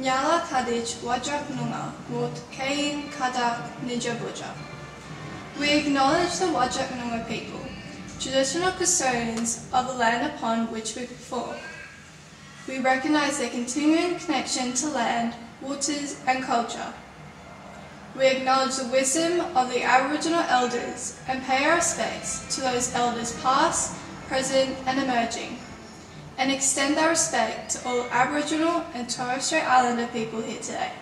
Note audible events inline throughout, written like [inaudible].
Nyala Kadij Whadjuk Noongar Kain Kadak Nijabuja. We acknowledge the Whadjuk Noongar people, traditional custodians of the land upon which we perform. We recognise their continuing connection to land, waters and culture. We acknowledge the wisdom of the Aboriginal elders and pay our respects to those elders past, present and emerging, and extend our respect to all Aboriginal and Torres Strait Islander people here today.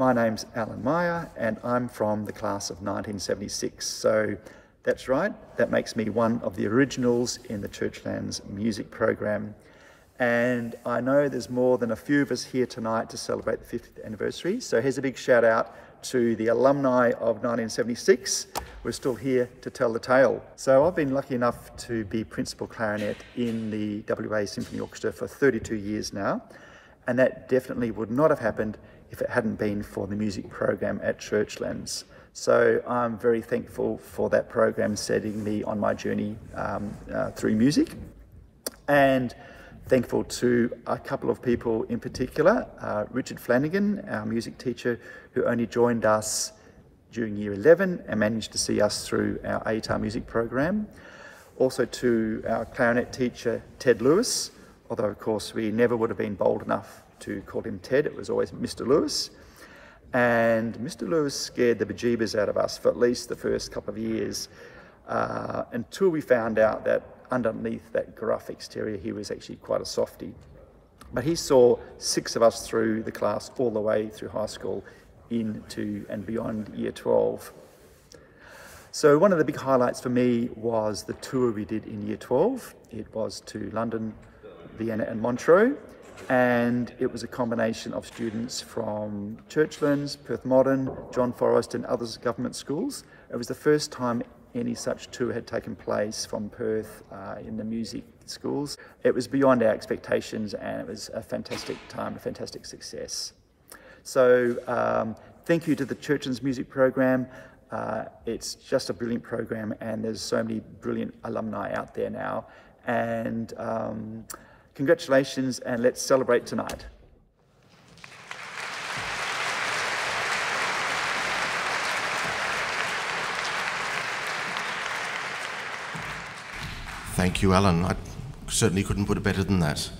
My name's Allan Meyer and I'm from the class of 1976. So that's right, that makes me one of the originals in the Churchlands music program. And I know there's more than a few of us here tonight to celebrate the 50th anniversary. So here's a big shout out to the alumni of 1976. We're still here to tell the tale. So I've been lucky enough to be principal clarinet in the WA Symphony Orchestra for 32 years now. And that definitely would not have happened if it hadn't been for the music program at Churchlands. So I'm very thankful for that program setting me on my journey um, uh, through music. And thankful to a couple of people in particular, uh, Richard Flanigan, our music teacher, who only joined us during year 11 and managed to see us through our ATAR music program. Also to our clarinet teacher, Ted Lewis, although of course we never would have been bold enough to call him Ted, it was always Mr. Lewis. And Mr. Lewis scared the bejeebers out of us for at least the first couple of years uh, until we found out that underneath that gruff exterior, he was actually quite a softie. But he saw six of us through the class all the way through high school into and beyond year 12. So one of the big highlights for me was the tour we did in year 12. It was to London, Vienna and Montreux and it was a combination of students from Churchlands, Perth Modern, John Forrest and others government schools. It was the first time any such tour had taken place from Perth uh, in the music schools. It was beyond our expectations and it was a fantastic time, a fantastic success. So um, thank you to the Churchlands Music Program. Uh, it's just a brilliant program and there's so many brilliant alumni out there now. And um, Congratulations and let's celebrate tonight. Thank you, Allan. I certainly couldn't put it better than that.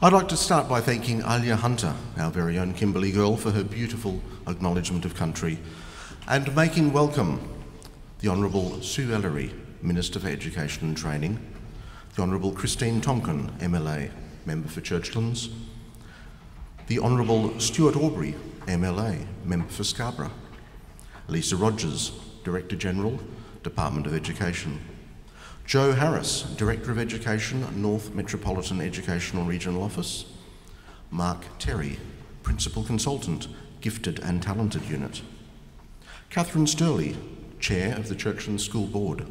I'd like to start by thanking Alya Hunter, our very own Kimberley girl, for her beautiful acknowledgement of country, and making welcome the Honourable Sue Ellery, Minister for Education and Training, the Honourable Christine Tonkin, MLA, Member for Churchlands, the Honourable Stuart Aubrey, MLA, Member for Scarborough, Lisa Rodgers, Director General, Department of Education, Joe Harris, Director of Education, North Metropolitan Educational Regional Office, Mark Terry, Principal Consultant, Gifted and Talented Unit, Catherine Sturley, Chair of the Churchlands School Board,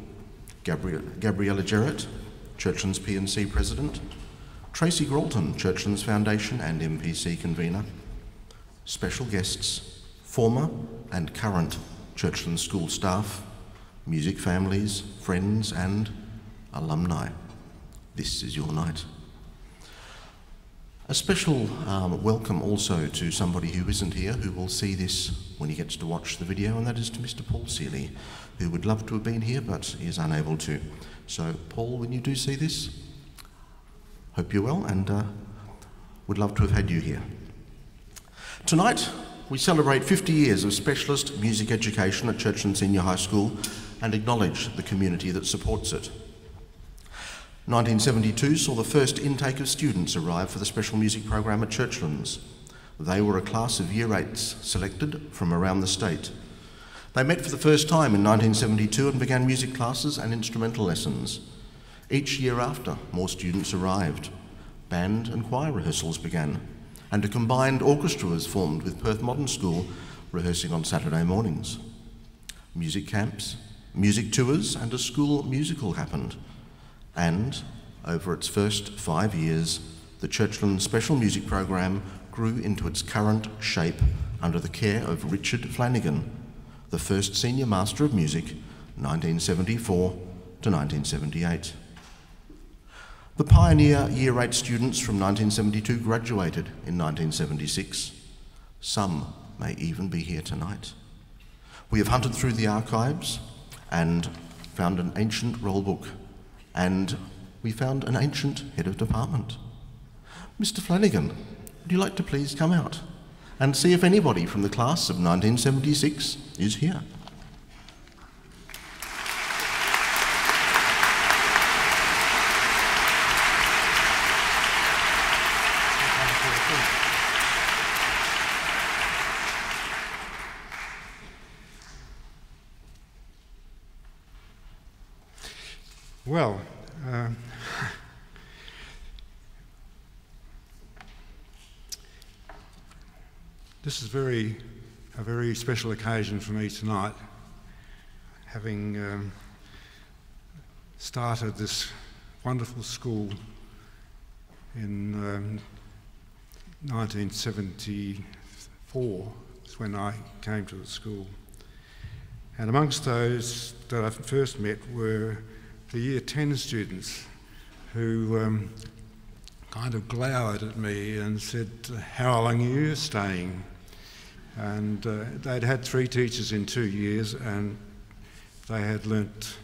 Gabriella Jarrett, Churchlands P&C President, Tracy Gralton, Churchlands Foundation and MPC convener, special guests, former and current Churchlands school staff, music families, friends, and alumni. This is your night. A special um, welcome also to somebody who isn't here, who will see this when he gets to watch the video, and that is to Mr. Paul Seeley, who would love to have been here but is unable to. So, Paul, when you do see this, hope you're well and uh, would love to have had you here. Tonight, we celebrate 50 years of specialist music education at Churchland Senior High School and acknowledge the community that supports it. 1972 saw the first intake of students arrive for the special music program at Churchlands. They were a class of year eights selected from around the state. They met for the first time in 1972 and began music classes and instrumental lessons. Each year after, more students arrived. Band and choir rehearsals began, and a combined orchestra was formed with Perth Modern School rehearsing on Saturday mornings. Music camps, music tours, and a school musical happened. And, over its first five years, the Churchland Special Music Program grew into its current shape under the care of Richard Flanigan, the first Senior Master of Music, 1974 to 1978. The pioneer Year 8 students from 1972 graduated in 1976. Some may even be here tonight. We have hunted through the archives and found an ancient roll book, and we found an ancient head of department. Mr. Flanigan, would you like to please come out? and see if anybody from the class of 1976 is here. Well, uh, this is very a very special occasion for me tonight, having um, started this wonderful school in um, 1974 is when I came to the school. And amongst those that I first met were the year 10 students who um, kind of glowered at me and said, How long are you staying? And uh, they'd had three teachers in two years and they had learnt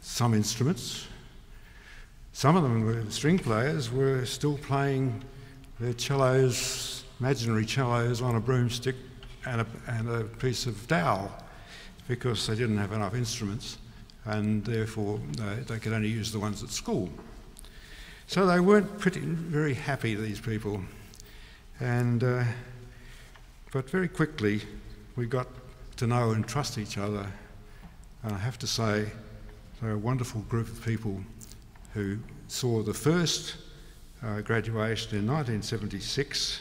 some instruments. Some of them were string players, were still playing their cellos, imaginary cellos, on a broomstick and a, and a piece of dowel because they didn't have enough instruments and therefore they, they could only use the ones at school. So they weren't pretty, very happy, these people. And, uh, but very quickly we got to know and trust each other. And I have to say, they're a wonderful group of people who saw the first uh, graduation in 1976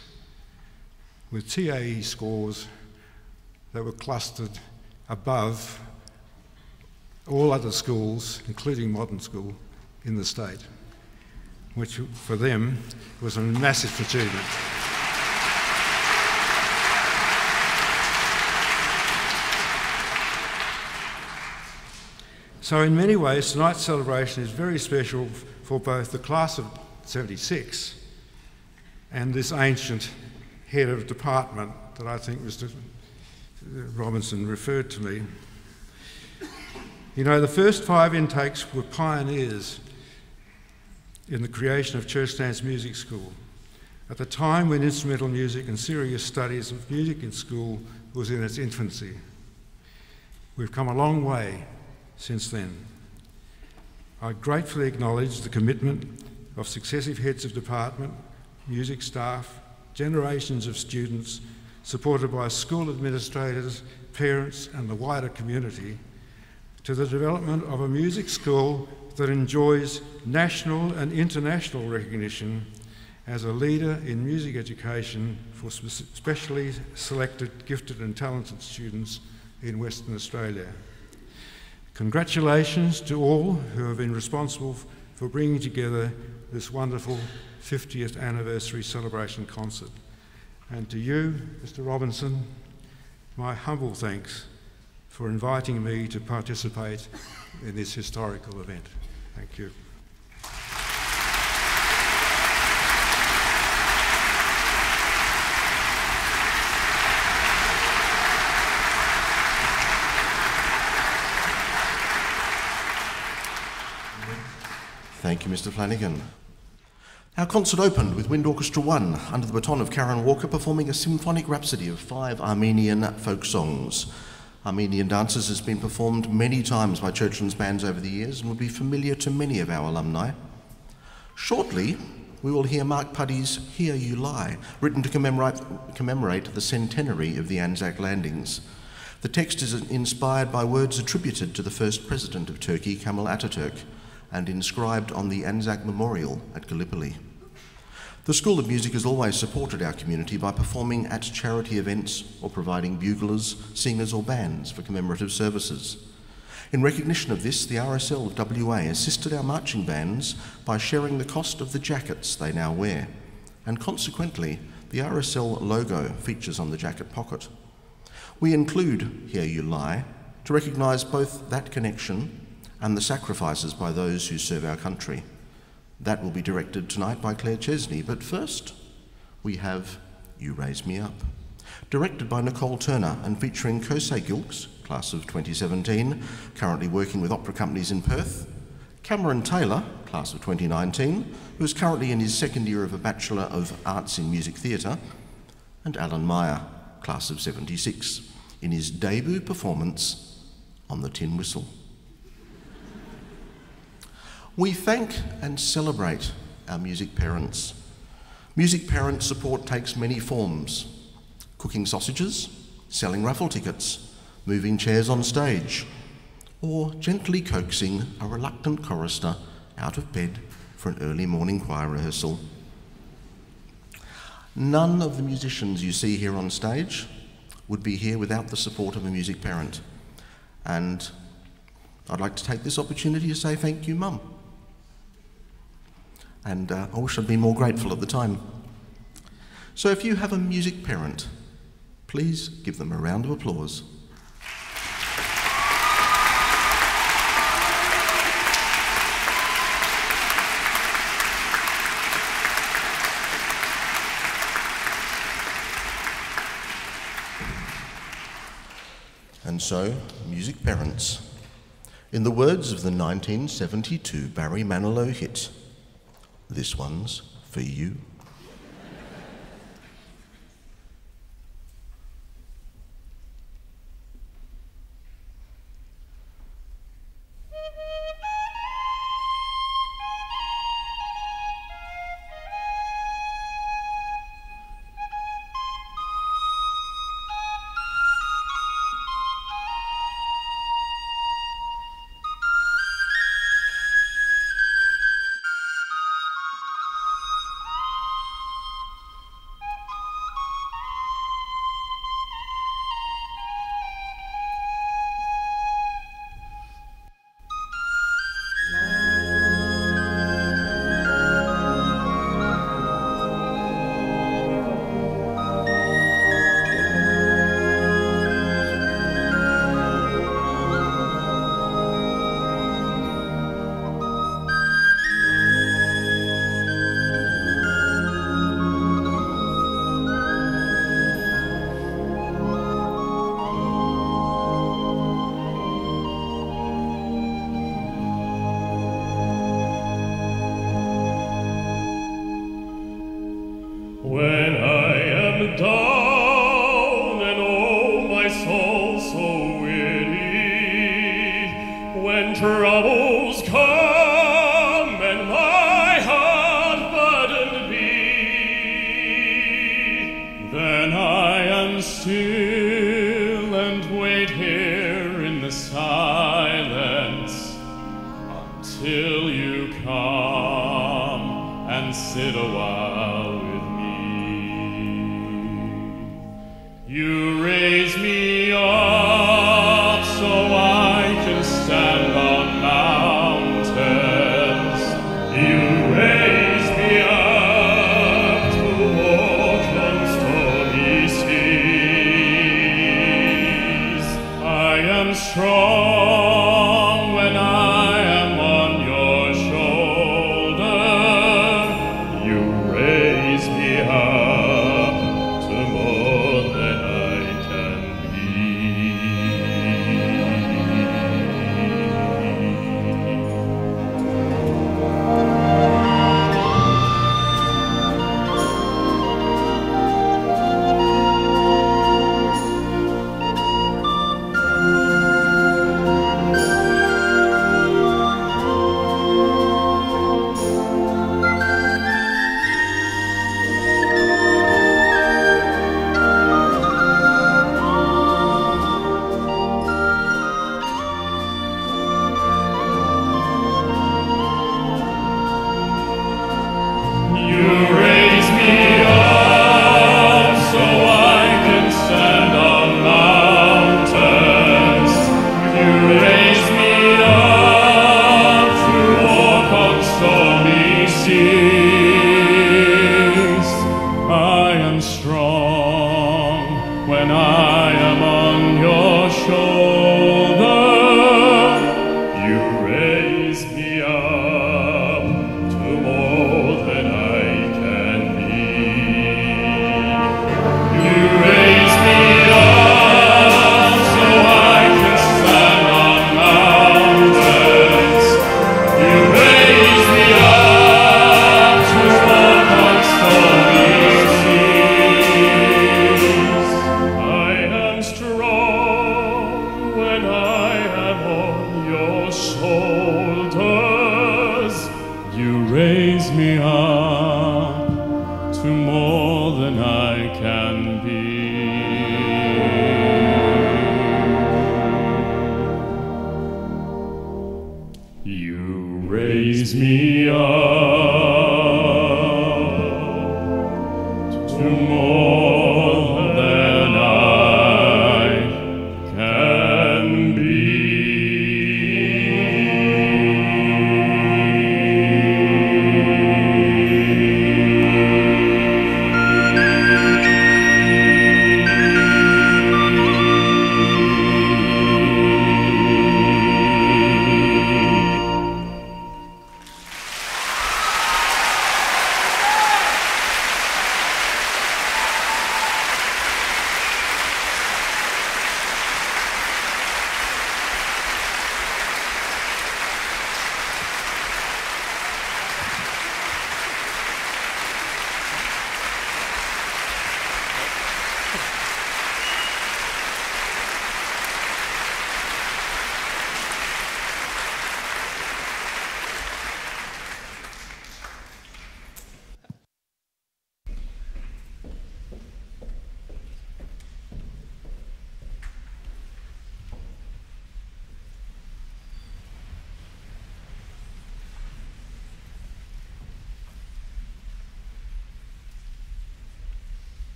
with TAE scores that were clustered above all other schools, including modern school, in the state, which for them was a massive achievement. So, in many ways, tonight's celebration is very special for both the class of 76 and this ancient head of department that I think Mr. Robinson referred to me. You know, the first five intakes were pioneers in the creation of Churchlands Music School. At the time when instrumental music and serious studies of music in school was in its infancy. We've come a long way since then. I gratefully acknowledge the commitment of successive heads of department, music staff, generations of students, supported by school administrators, parents, and the wider community, to the development of a music school that enjoys national and international recognition as a leader in music education for specially selected, gifted, and talented students in Western Australia. Congratulations to all who have been responsible for bringing together this wonderful 50th anniversary celebration concert. And to you, Mr. Robinson, my humble thanks for inviting me to participate in this historical event. Thank you. Thank you, Mr. Flanigan. Our concert opened with Wind Orchestra 1 under the baton of Caron Walker performing a symphonic rhapsody of five Armenian folk songs. Armenian dances has been performed many times by Churchlands bands over the years and will be familiar to many of our alumni. Shortly, we will hear Mark Puddy's Here You Lie, written to commemorate, commemorate the centenary of the Anzac landings. The text is inspired by words attributed to the first president of Turkey, Kemal Ataturk and inscribed on the Anzac Memorial at Gallipoli. The School of Music has always supported our community by performing at charity events or providing buglers, singers, or bands for commemorative services. In recognition of this, the RSL of WA assisted our marching bands by sharing the cost of the jackets they now wear, and consequently, the RSL logo features on the jacket pocket. We include Here You Lie to recognise both that connection and the sacrifices by those who serve our country. That will be directed tonight by Claire Chesney, but first we have You Raise Me Up. Directed by Nicole Turner and featuring Kohsei Gilkes, class of 2017, currently working with opera companies in Perth, Cameron Taylor, class of 2019, who is currently in his second year of a Bachelor of Arts in Music Theatre, and Allan Meyer, class of 76, in his debut performance on the tin whistle. We thank and celebrate our music parents. Music parent support takes many forms cooking sausages, selling raffle tickets, moving chairs on stage, or gently coaxing a reluctant chorister out of bed for an early morning choir rehearsal. None of the musicians you see here on stage would be here without the support of a music parent. And I'd like to take this opportunity to say thank you, Mum. And uh, I wish I'd been more grateful at the time. So if you have a music parent, please give them a round of applause. And so, music parents. In the words of the 1972 Barry Manilow hit, this one's for you.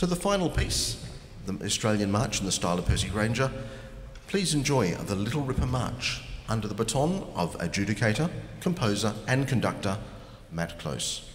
So the final piece, the Australian March in the style of Percy Grainger, please enjoy the Little Ripper March under the baton of adjudicator, composer and conductor Matt Klohs.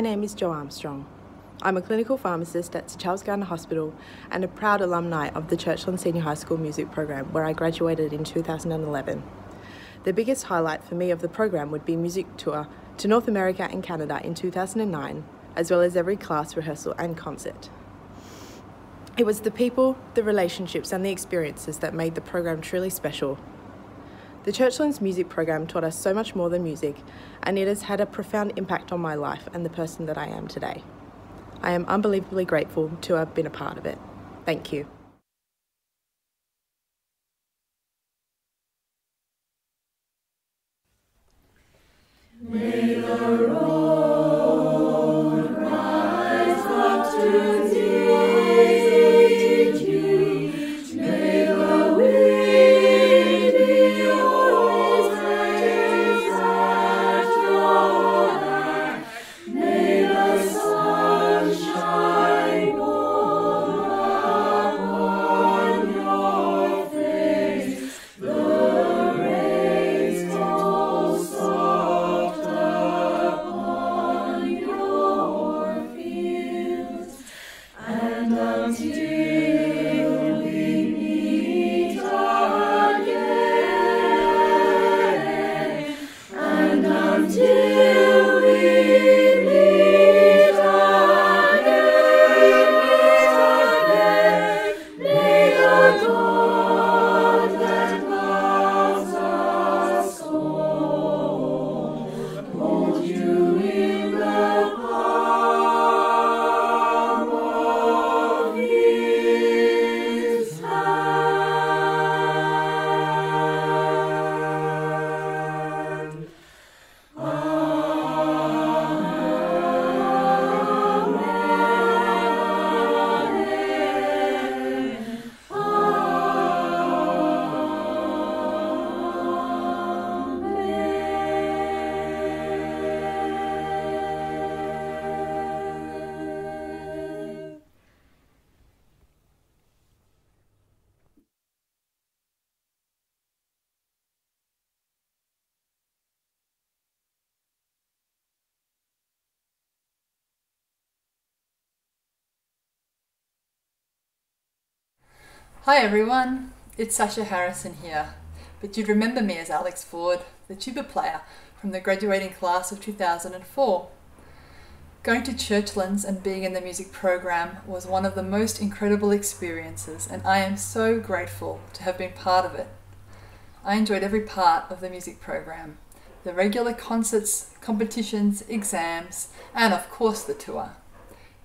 My name is Jo Armstrong. I'm a clinical pharmacist at Charles Gairdner Hospital and a proud alumni of the Churchland Senior High School Music Program where I graduated in 2011. The biggest highlight for me of the program would be music tour to North America and Canada in 2009, as well as every class rehearsal and concert. It was the people, the relationships and the experiences that made the program truly special the Churchlands music program taught us so much more than music, and it has had a profound impact on my life and the person that I am today. I am unbelievably grateful to have been a part of it. Thank you. May the road Hi everyone, it's Sasha Harrison here, but you'd remember me as Alex Ford, the tuba player from the graduating class of 2004. Going to Churchlands and being in the music program was one of the most incredible experiences, and I am so grateful to have been part of it. I enjoyed every part of the music program the regular concerts, competitions, exams, and of course the tour.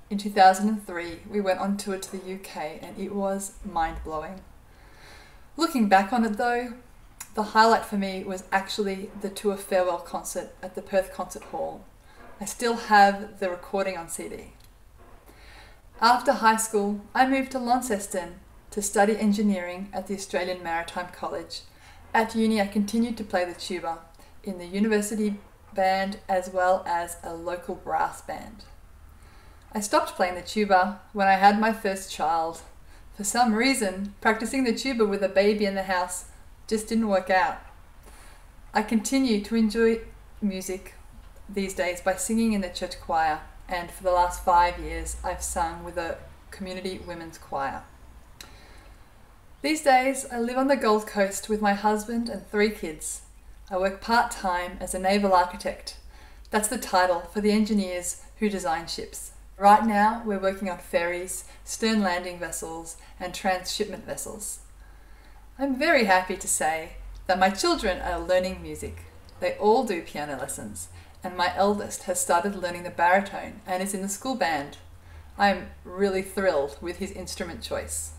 In 2003, we went on tour to the UK and it was mind blowing. Looking back on it though, the highlight for me was actually the tour farewell concert at the Perth Concert Hall. I still have the recording on CD. After high school, I moved to Launceston to study engineering at the Australian Maritime College. At uni, I continued to play the tuba in the university band as well as a local brass band. I stopped playing the tuba when I had my first child. For some reason, practicing the tuba with a baby in the house just didn't work out. I continue to enjoy music these days by singing in the church choir, and for the last five years, I've sung with a community women's choir. These days, I live on the Gold Coast with my husband and three kids. I work part time as a naval architect. That's the title for the engineers who design ships. Right now, we're working on ferries, stern landing vessels, and transshipment vessels. I'm very happy to say that my children are learning music. They all do piano lessons, and my eldest has started learning the baritone and is in the school band. I'm really thrilled with his instrument choice.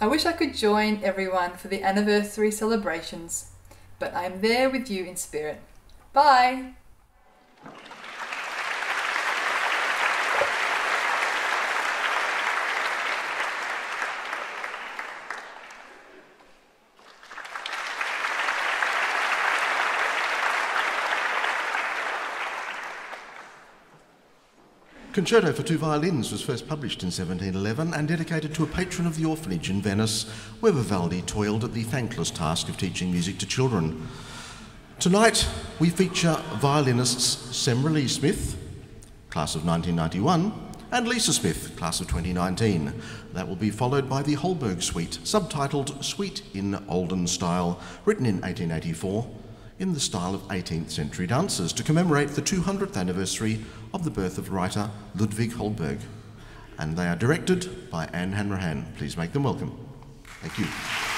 I wish I could join everyone for the anniversary celebrations but I am there with you in spirit. Bye! Concerto for Two Violins was first published in 1711 and dedicated to a patron of the orphanage in Venice, where Vivaldi toiled at the thankless task of teaching music to children. Tonight, we feature violinists Semra Lee Smith, class of 1991, and Lisa Smith, class of 2019. That will be followed by the Holberg Suite, subtitled Suite in Olden Style, written in 1884 in the style of 18th century dances to commemorate the 200th anniversary of the birth of writer Ludwig Holberg. And they are directed by Anne Hanrahan. Please make them welcome. Thank you.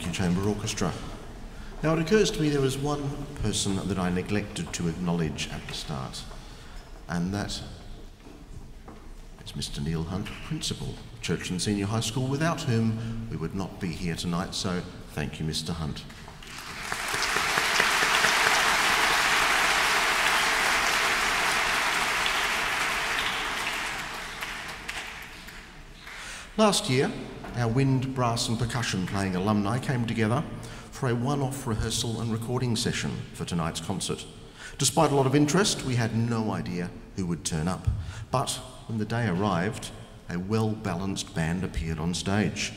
Thank you, Chamber Orchestra. Now, it occurs to me there was one person that I neglected to acknowledge at the start, and that is Mr. Neil Hunt, Principal, of Churchlands Senior High School, without whom we would not be here tonight, so thank you, Mr. Hunt. Last year, our wind, brass, and percussion playing alumni came together for a one off rehearsal and recording session for tonight's concert. Despite a lot of interest, we had no idea who would turn up. But when the day arrived, a well balanced band appeared on stage.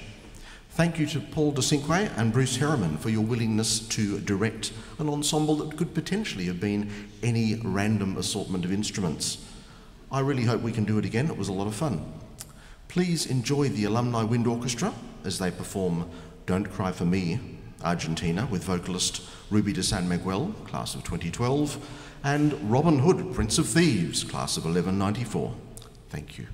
Thank you to Paul de Cinque and Bruce Herriman for your willingness to direct an ensemble that could potentially have been any random assortment of instruments. I really hope we can do it again, it was a lot of fun. Please enjoy the Alumni Wind Orchestra as they perform Don't Cry for Me, Argentina, with vocalist Ruby de San Miguel, class of 2012, and Robin Hood, Prince of Thieves, class of 1194. Thank you.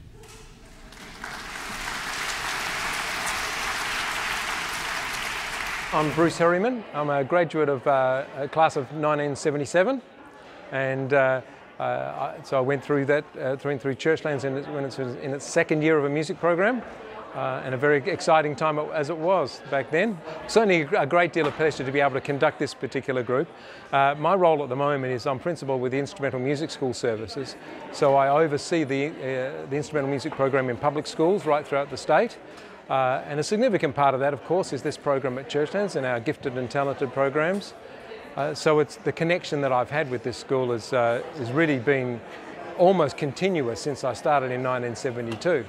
I'm Bruce Herriman. I'm a graduate of uh, a class of 1977, and uh, uh, so I went through that, uh, through, through Churchlands in, when it was in its second year of a music program. Uh, and a very exciting time as it was back then. Certainly a great deal of pleasure to be able to conduct this particular group. Uh, my role at the moment is I'm principal with the Instrumental Music School Services, so I oversee the, uh, the instrumental music program in public schools right throughout the state. Uh, and a significant part of that, of course, is this program at Churchlands and our gifted and talented programs. Uh, so it's the connection that I've had with this school has, uh, has really been almost continuous since I started in 1972.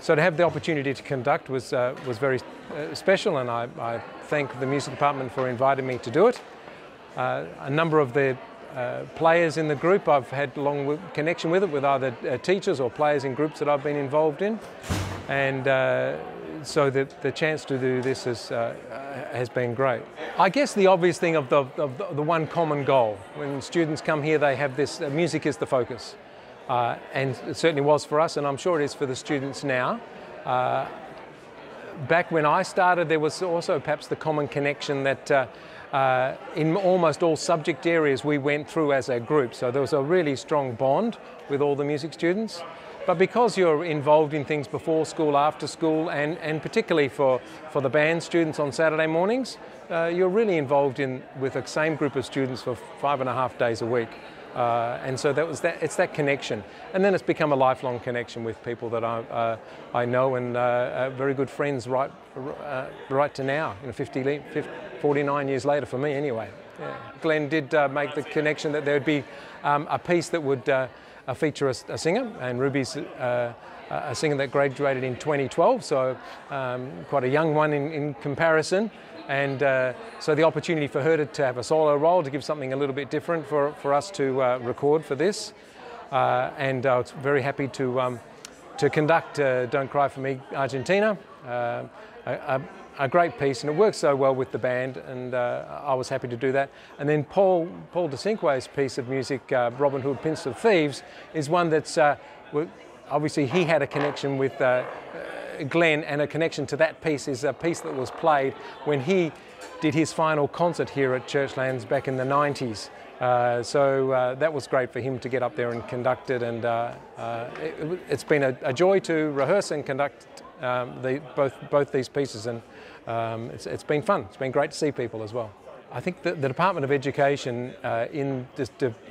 So to have the opportunity to conduct was, uh, was very uh, special and I, I, thank the music department for inviting me to do it. Uh, a number of the uh, players in the group I've had long connection with it with either teachers or players in groups that I've been involved in. And so the, the chance to do this is, uh, has been great. I guess the obvious thing of the, of the, one common goal. When students come here, they have this, uh, music is the focus. Uh, and it certainly was for us, and I'm sure it is for the students now. Uh, back when I started, there was also perhaps the common connection that uh, uh, in almost all subject areas we went through as a group. So there was a really strong bond with all the music students. But because you're involved in things before school, after school, and, and particularly for, for the band students on Saturday mornings, uh, you're really involved in with the same group of students for five and a half days a week. Uh, and so that was that, it's that connection. And then it's become a lifelong connection with people that I, uh, I know and uh, uh very good friends right, uh, right to now, you know, 50, 50, 49 years later for me anyway. Yeah. Glenn did uh, make the connection that there would be um, a piece that would uh, feature a, a, singer, and Ruby's uh, a singer that graduated in 2012, so um, quite a young one in, in comparison. And uh, so the opportunity for her to, to, have a solo role, to give something a little bit different for, for us to uh, record for this. Uh, and I was very happy to, um, to conduct uh, Don't Cry For Me Argentina, a, a, a great piece, and it works so well with the band, and uh, I was happy to do that. And then Paul Paul de Cinque's piece of music, uh, Robin Hood, Prince of Thieves, is one that's uh, obviously he had a connection with uh, uh, Glenn, and a connection to that piece is a piece that was played when he did his final concert here at Churchlands back in the 90s. Uh, so uh, that was great for him to get up there and conduct it, and uh, it, has been a, a, joy to rehearse and conduct um, the, both both these pieces, and um, it's, it's been fun. It's been great to see people as well. I think the, the Department of Education uh, in,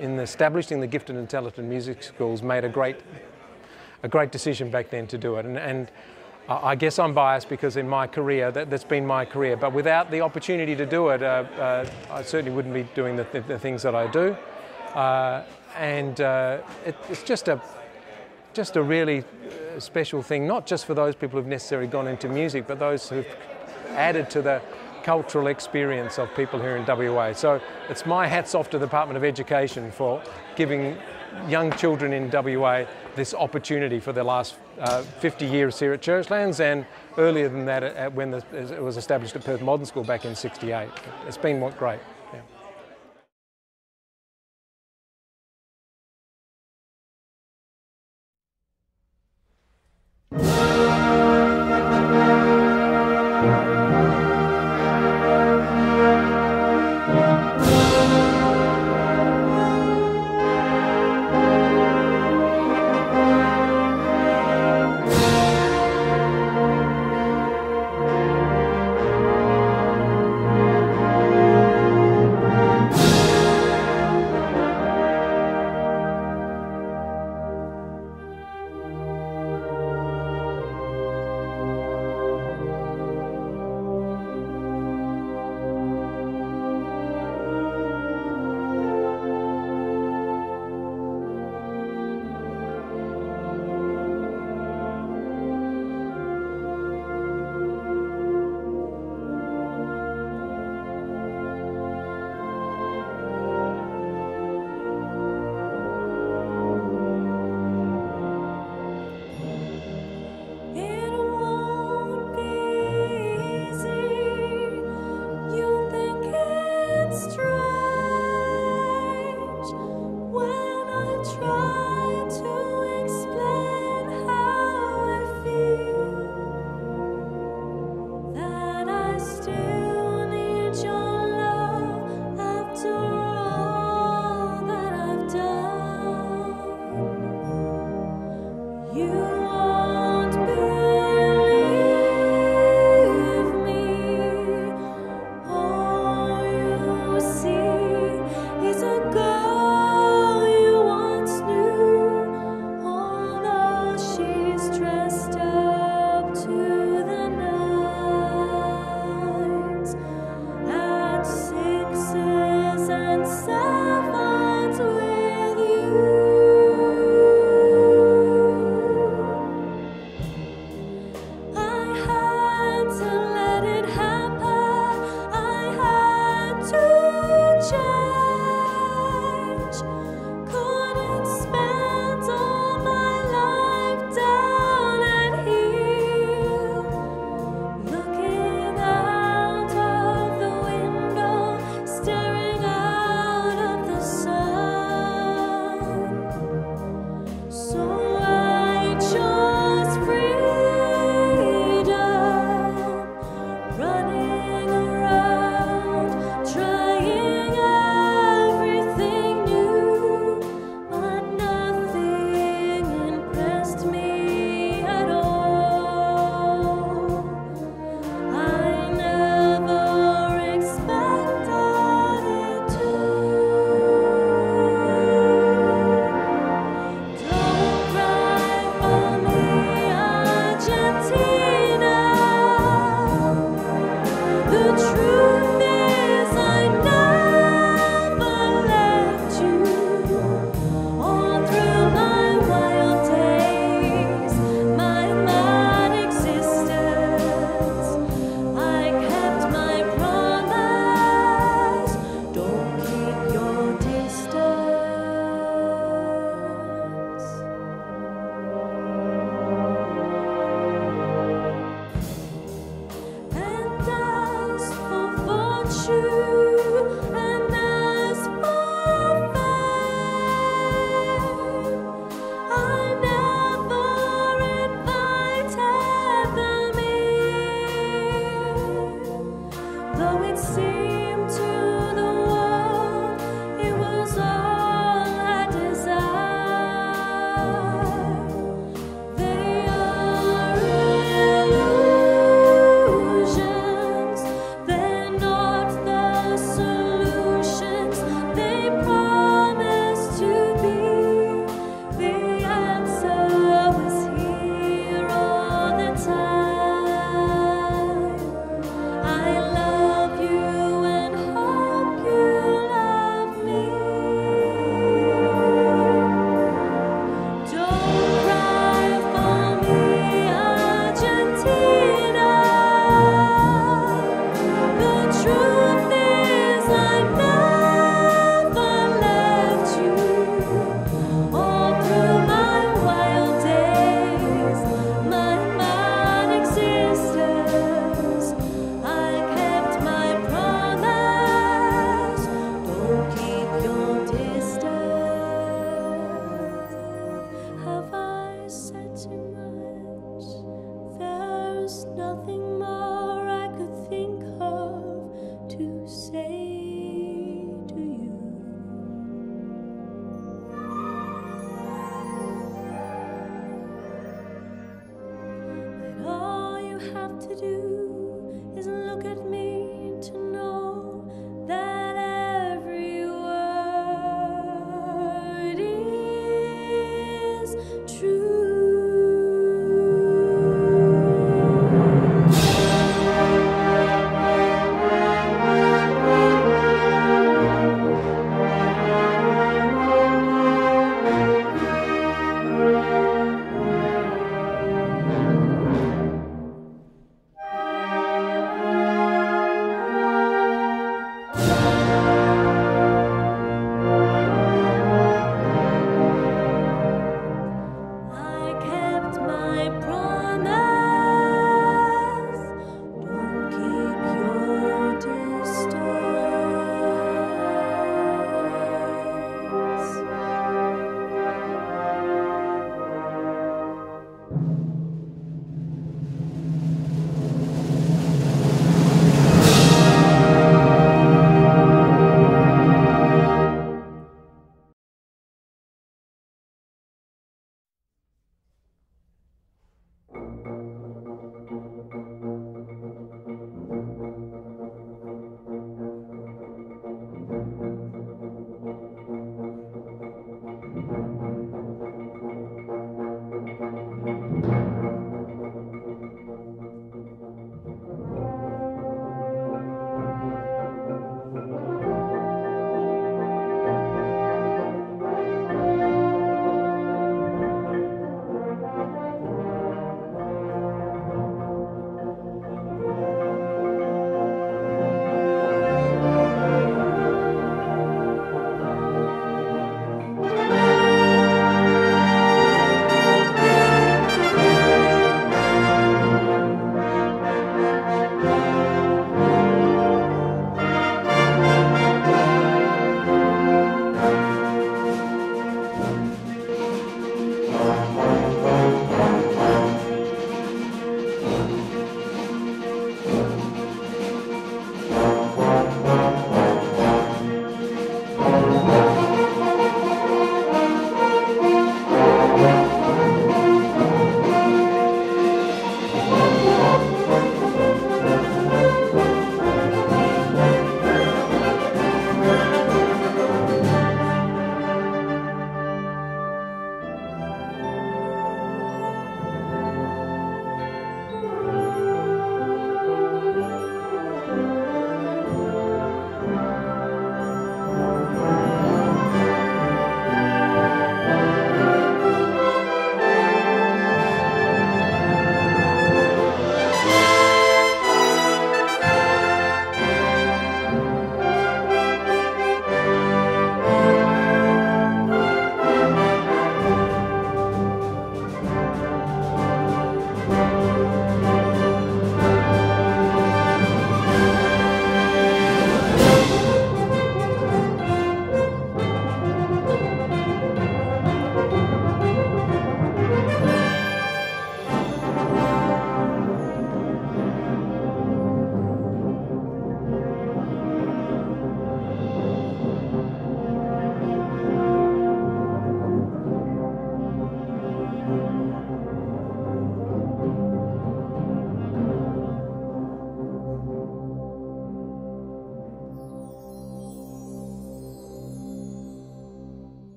in establishing the gifted and talented music schools made a great, a great decision back then to do it. And, and I guess I'm biased because in my career, that, has been my career. But without the opportunity to do it, uh, uh, I certainly wouldn't be doing the, the things that I do. Uh, and uh, it, it's just a, just a really uh, special thing, not just for those people who've necessarily gone into music, but those who've added to the cultural experience of people here in WA. So it's my hats off to the Department of Education for giving young children in WA this opportunity for the last uh, 50 years here at Churchlands and earlier than that at, when the, it was established at Perth Modern School back in 68. It's been great.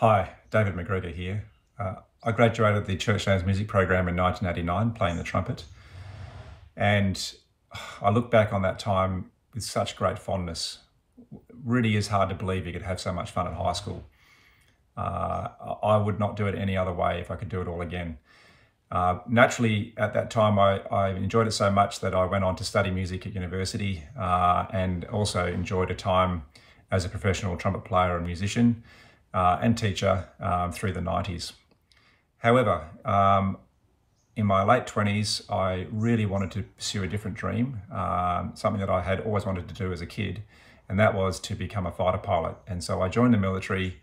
Hi, David McGregor here. Uh, I graduated the Churchlands music program in 1989 playing the trumpet. And I look back on that time with such great fondness. Really is hard to believe you could have so much fun at high school. Uh, I would not do it any other way if I could do it all again. Uh, naturally, at that time, I, I, enjoyed it so much that I went on to study music at university uh, and also enjoyed a time as a professional trumpet player and musician uh, and teacher um, through the 90s. However, um, in my late 20s, I really wanted to pursue a different dream, um, something that I had always wanted to do as a kid, and that was to become a fighter pilot. And so I joined the military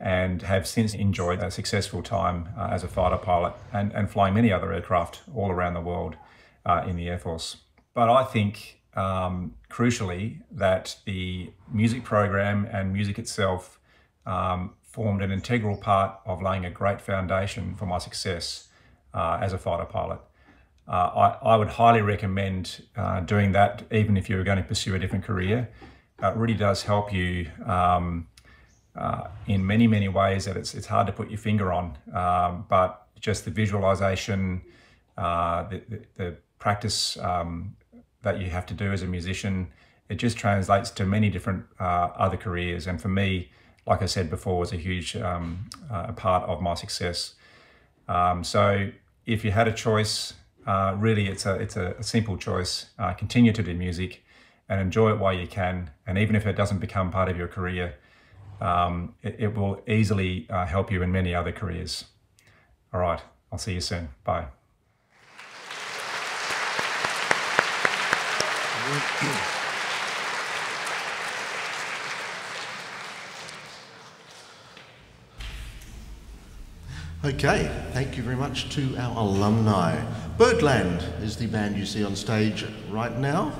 and have since enjoyed a successful time uh, as a fighter pilot and, and flying many other aircraft all around the world uh, in the Air Force. But I think, um, crucially, that the music program and music itself um, formed an integral part of laying a great foundation for my success uh, as a fighter pilot. Uh, I, I, would highly recommend uh, doing that, even if you were going to pursue a different career. it really does help you um, uh, in many, many ways that it's, it's hard to put your finger on. Um, but just the visualization, uh, the, the, the, practice um, that you have to do as a musician, it just translates to many different uh, other careers. And for me, like I said before, was a huge um, uh, part of my success. Um, so if you had a choice, uh, really it's a, it's a, simple choice. Uh, continue to do music and enjoy it while you can. And even if it doesn't become part of your career, um, it, it, will easily uh, help you in many other careers. All right, I'll see you soon. Bye. [clears throat] Okay, thank you very much to our alumni. Birdland is the band you see on stage right now.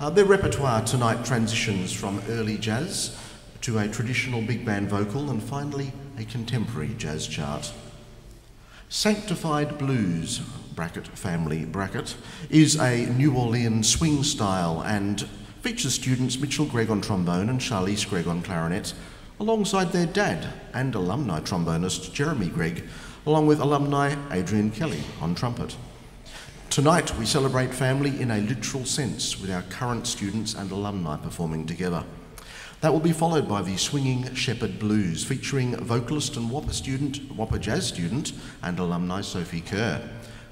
Uh, their repertoire tonight transitions from early jazz to a traditional big band vocal and finally a contemporary jazz chart. Sanctified Blues, bracket family bracket, is a New Orleans swing style and features students Mitchell Greig on trombone and Charlize Greig on clarinet, alongside their dad and alumni trombonist Jeremy Greig, along with alumni Adrian Kelly on trumpet. Tonight we celebrate family in a literal sense with our current students and alumni performing together. That will be followed by the Swinging Shepherd Blues, featuring vocalist and WAAPA student, WAAPA jazz student, and alumni Sophie Kerr,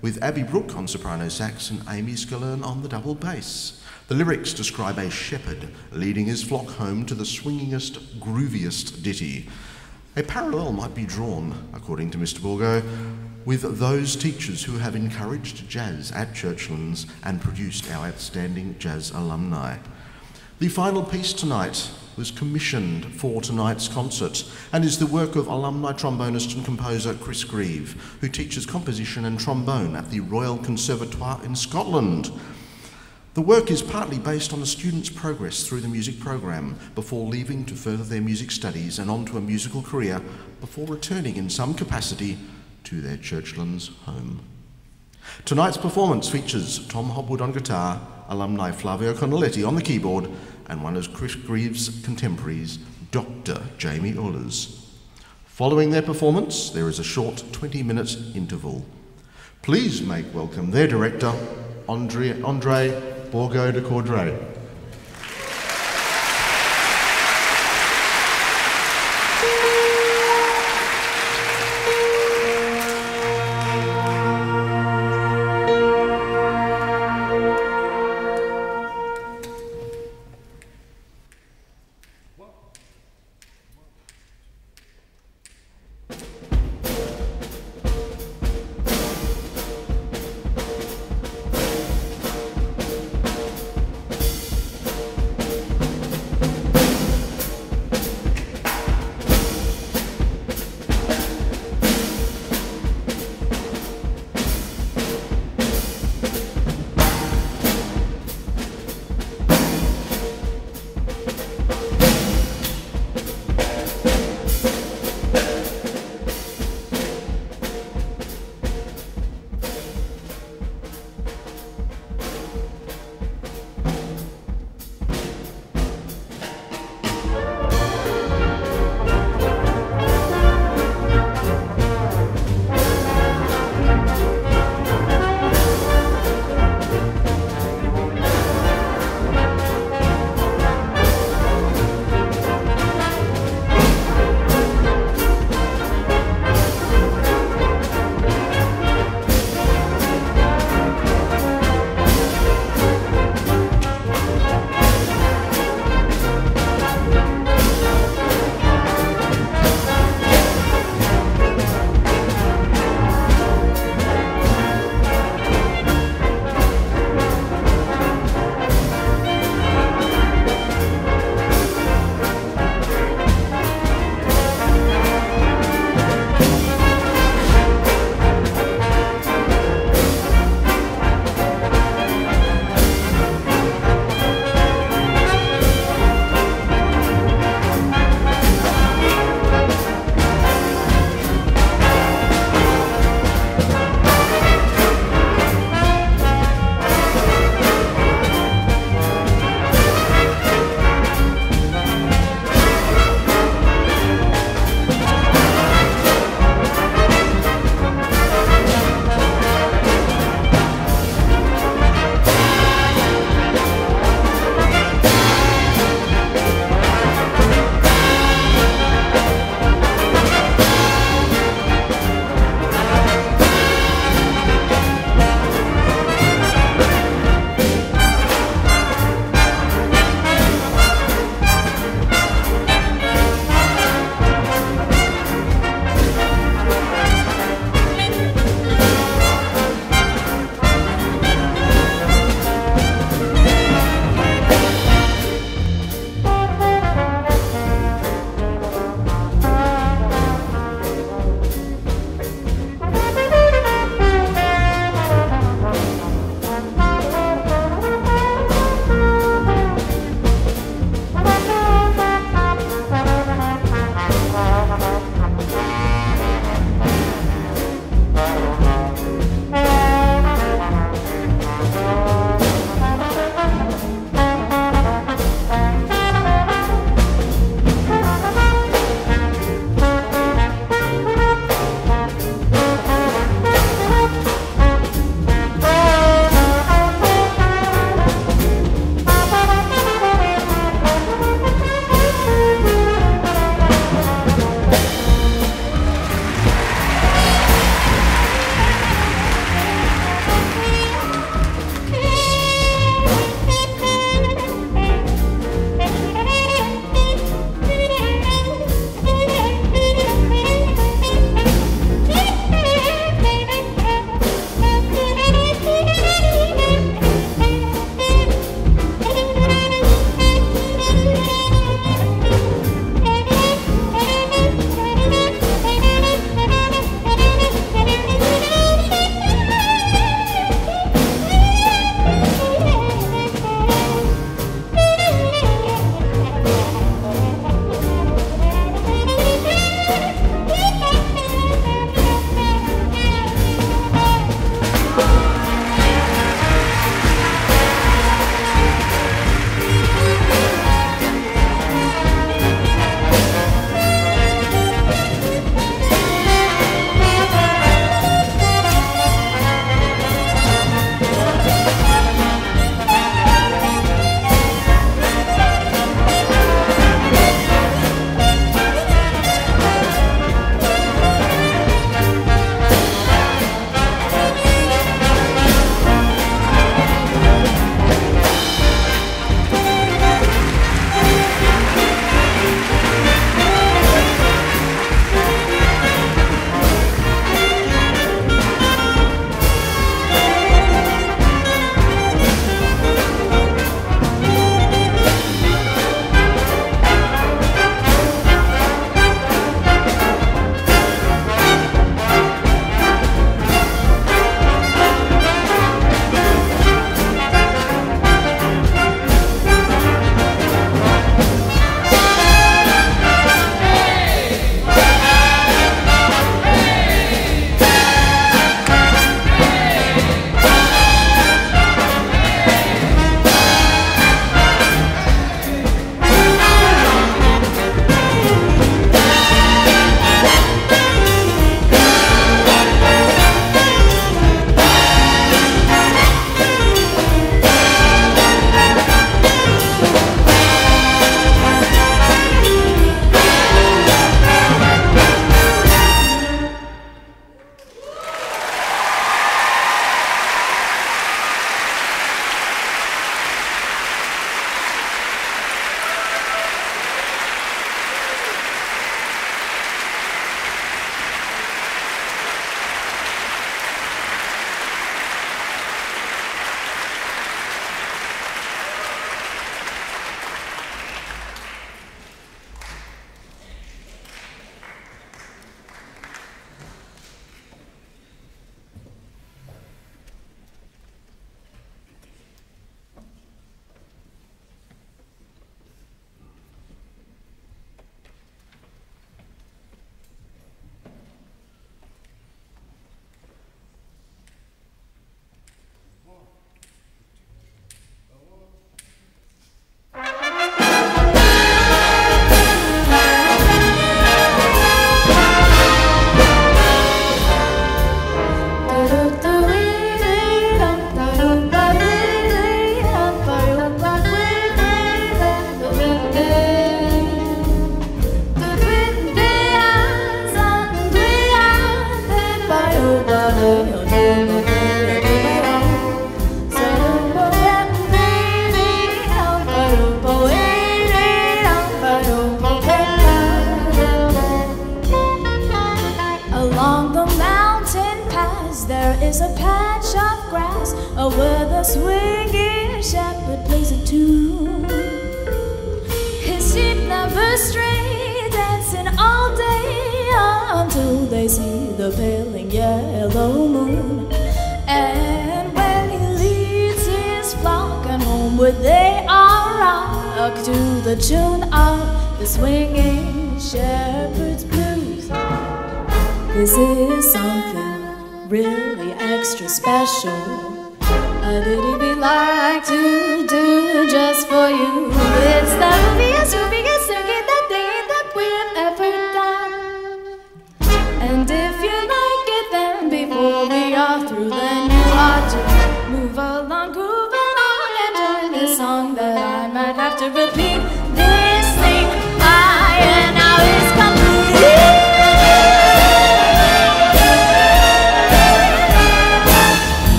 with Abby Brooke on soprano sax and Amy Scalern on the double bass. The lyrics describe a shepherd leading his flock home to the swingingest, grooviest ditty. A parallel might be drawn, according to Mr. Bourgault, with those teachers who have encouraged jazz at Churchlands and produced our outstanding jazz alumni. The final piece tonight was commissioned for tonight's concert and is the work of alumni trombonist and composer Chris Grieve, who teaches composition and trombone at the Royal Conservatoire in Scotland. The work is partly based on a student's progress through the music program before leaving to further their music studies and on to a musical career before returning in some capacity to their Churchlands home. Tonight's performance features Tom Hopwood on guitar, alumni Flavio Connelletti on the keyboard, and one of Chris Greaves' contemporaries, Dr. Jamie Oehlers. Following their performance, there is a short 20 minute interval. Please make welcome their director, Andre, Andre Bourgault du Coudray.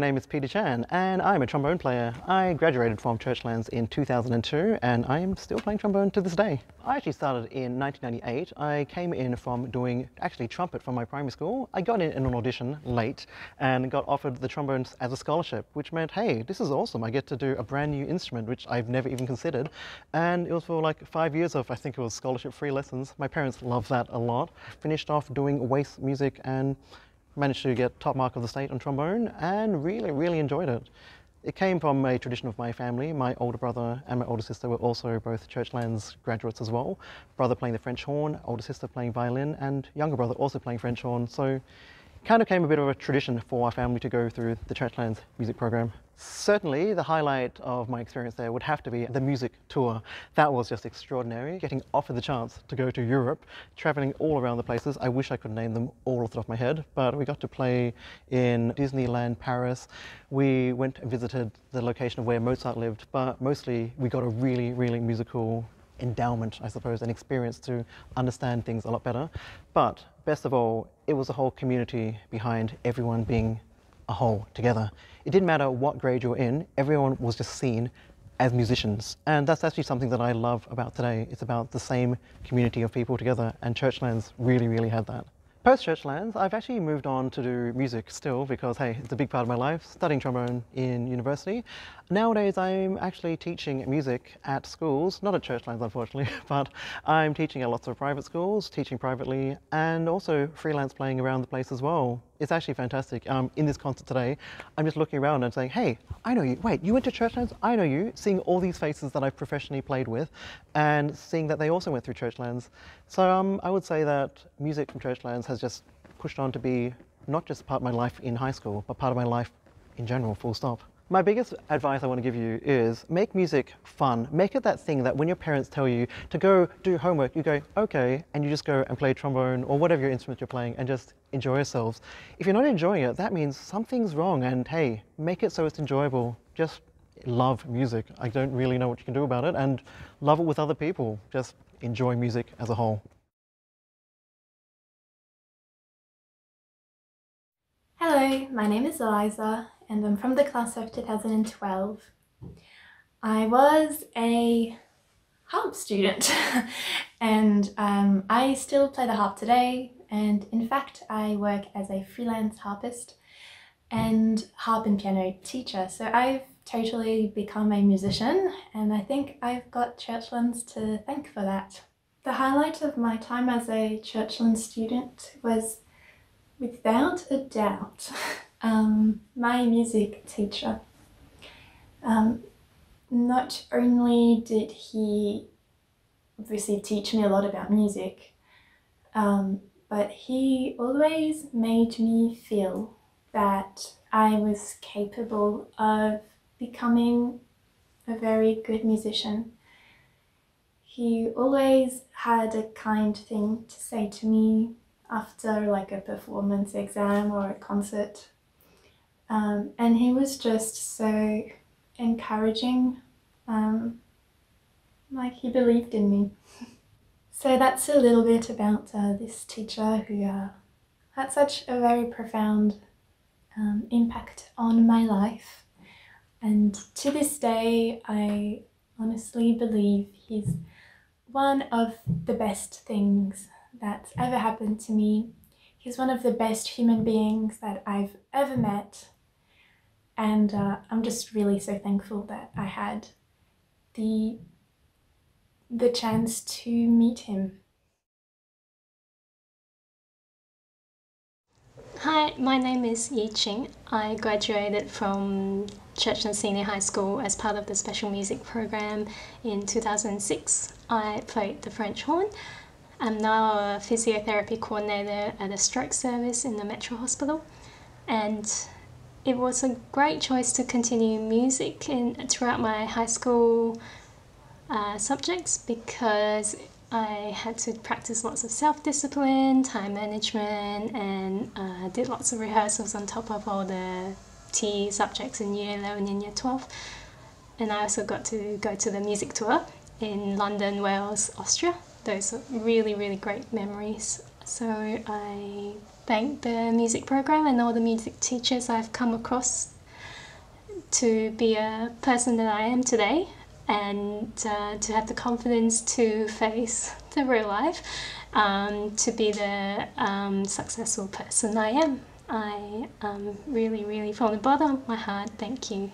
Name is Peter Chan and I'm a trombone player. I graduated from Churchlands in 2002 and I am still playing trombone to this day. I actually started in 1998. I came in from doing actually trumpet from my primary school. I got in, in an audition late and got offered the trombones as a scholarship, which meant, hey, this is awesome. I get to do a brand new instrument, which I've never even considered. And it was for like five years of, I think it was scholarship free lessons. My parents loved that a lot. Finished off doing WACE music and managed to get top mark of the state on trombone and really, really enjoyed it. It came from a tradition of my family. My older brother and my older sister were also both Churchlands graduates as well. Brother playing the French horn, older sister playing violin, and younger brother also playing French horn. So kind of came a bit of a tradition for our family to go through the Churchlands music program. Certainly, the highlight of my experience there would have to be the music tour. That was just extraordinary. Getting offered the chance to go to Europe, traveling all around the places. I wish I could name them all off the top of my head, but we got to play in Disneyland Paris. We went and visited the location of where Mozart lived, but mostly we got a really, really musical endowment, I suppose, and experience to understand things a lot better. But best of all, it was a whole community behind everyone being a whole together. It didn't matter what grade you were in, everyone was just seen as musicians. And that's actually something that I love about today. It's about the same community of people together, and Churchlands really, really had that. Post Churchlands, I've actually moved on to do music still because, hey, it's a big part of my life, studying trombone in university. Nowadays, I'm actually teaching music at schools, not at Churchlands, unfortunately, [laughs] but I'm teaching at lots of private schools, teaching privately, and also freelance playing around the place as well. It's actually fantastic. Um, in this concert today, I'm just looking around and saying, hey, I know you. Wait, you went to Churchlands? I know you. Seeing all these faces that I've professionally played with and seeing that they also went through Churchlands. So um, I would say that music from Churchlands has just pushed on to be not just part of my life in high school, but part of my life in general, full stop. My biggest advice I want to give you is make music fun. Make it that thing that when your parents tell you to go do homework, you go, okay, and you just go and play trombone or whatever your instrument you're playing and just enjoy yourselves. If you're not enjoying it, that means something's wrong and hey, make it so it's enjoyable. Just love music. I don't really know what you can do about it and love it with other people. Just enjoy music as a whole. Hello, my name is Eliza and I'm from the class of 2012. I was a harp student [laughs] and um, I still play the harp today and in fact I work as a freelance harpist and harp and piano teacher so I've totally become a musician and I think I've got Churchlands to thank for that. The highlight of my time as a Churchland student was without a doubt [laughs] um, my music teacher. Um, not only did he obviously teach me a lot about music, um, but he always made me feel that I was capable of becoming a very good musician. He always had a kind thing to say to me after like a performance exam or a concert um, and he was just so encouraging. Um, like he believed in me. [laughs] so that's a little bit about uh, this teacher who uh, had such a very profound um, impact on my life. And to this day, I honestly believe he's one of the best things that's ever happened to me. He's one of the best human beings that I've ever met and uh, I'm just really so thankful that I had the the chance to meet him. Hi, my name is Yi Ching. I graduated from Churchland Senior High School as part of the special music program in 2006. I played the French horn. I'm now a physiotherapy coordinator at a stroke service in the Metro Hospital. And it was a great choice to continue music in, throughout my high school uh, subjects because I had to practice lots of self-discipline, time management, and uh, did lots of rehearsals on top of all the T subjects in year 11 and year 12. And I also got to go to the music tour in London, Wales, Austria. Those are really, really great memories. So I thank the music program and all the music teachers I've come across to be a person that I am today and uh, to have the confidence to face [laughs] the real life, um, to be the um, successful person I am. I um, really, really, from the bottom of my heart, thank you.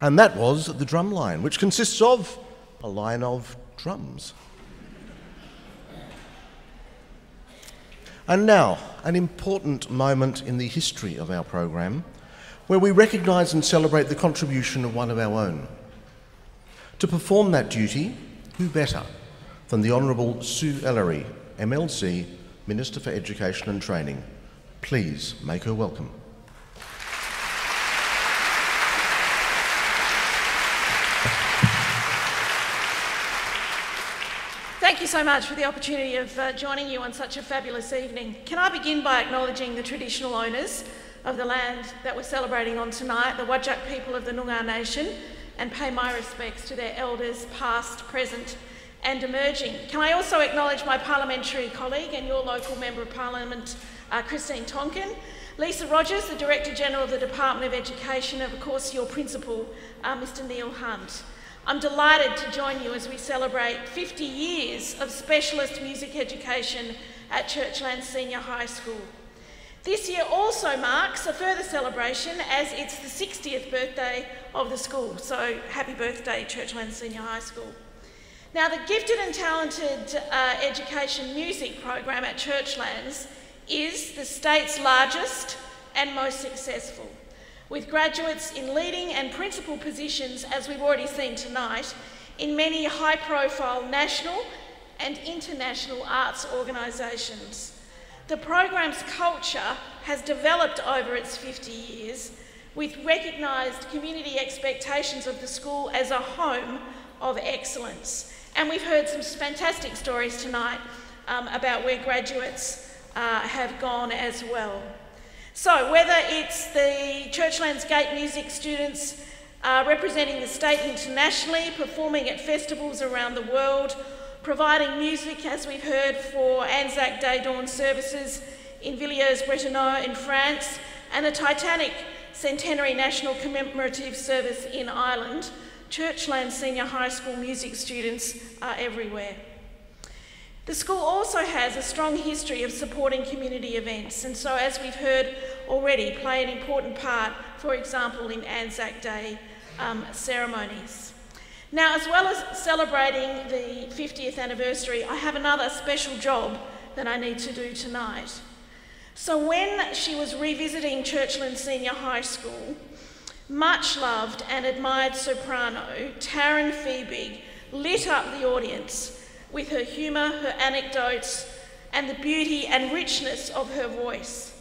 And that was the drum line, which consists of a line of drums. And now, an important moment in the history of our program where we recognise and celebrate the contribution of one of our own. To perform that duty, who better than the Honourable Sue Ellery, MLC, Minister for Education and Training. Please make her welcome. Thank you so much for the opportunity of uh, joining you on such a fabulous evening. Can I begin by acknowledging the traditional owners of the land that we're celebrating on tonight, the Whadjuk people of the Noongar Nation, and pay my respects to their elders, past, present, and emerging. Can I also acknowledge my parliamentary colleague and your local Member of Parliament, uh, Christine Tonkin, Lisa Rodgers, the Director General of the Department of Education, and of course your Principal, uh, Mr Neil Hunt. I'm delighted to join you as we celebrate 50 years of specialist music education at Churchland Senior High School. This year also marks a further celebration as it's the 60th birthday of the school, so happy birthday Churchland Senior High School. Now the Gifted and Talented uh, Education Music program at Churchlands is the state's largest and most successful with graduates in leading and principal positions, as we've already seen tonight, in many high profile national and international arts organisations. The program's culture has developed over its 50 years with recognised community expectations of the school as a home of excellence. And we've heard some fantastic stories tonight um, about where graduates uh, have gone as well. So, whether it's the Churchlands Gate music students uh, representing the state internationally, performing at festivals around the world, providing music, as we've heard, for Anzac Day dawn services in Villiers-Bretonneux in France, and the Titanic Centenary National Commemorative Service in Ireland, Churchland Senior High School music students are everywhere. The school also has a strong history of supporting community events, and so, as we've heard already, play an important part, for example, in Anzac Day um, ceremonies. Now, as well as celebrating the 50th anniversary, I have another special job that I need to do tonight. So, when she was revisiting Churchland Senior High School, much loved and admired soprano Taryn Fiebig lit up the audience with her humour, her anecdotes, and the beauty and richness of her voice.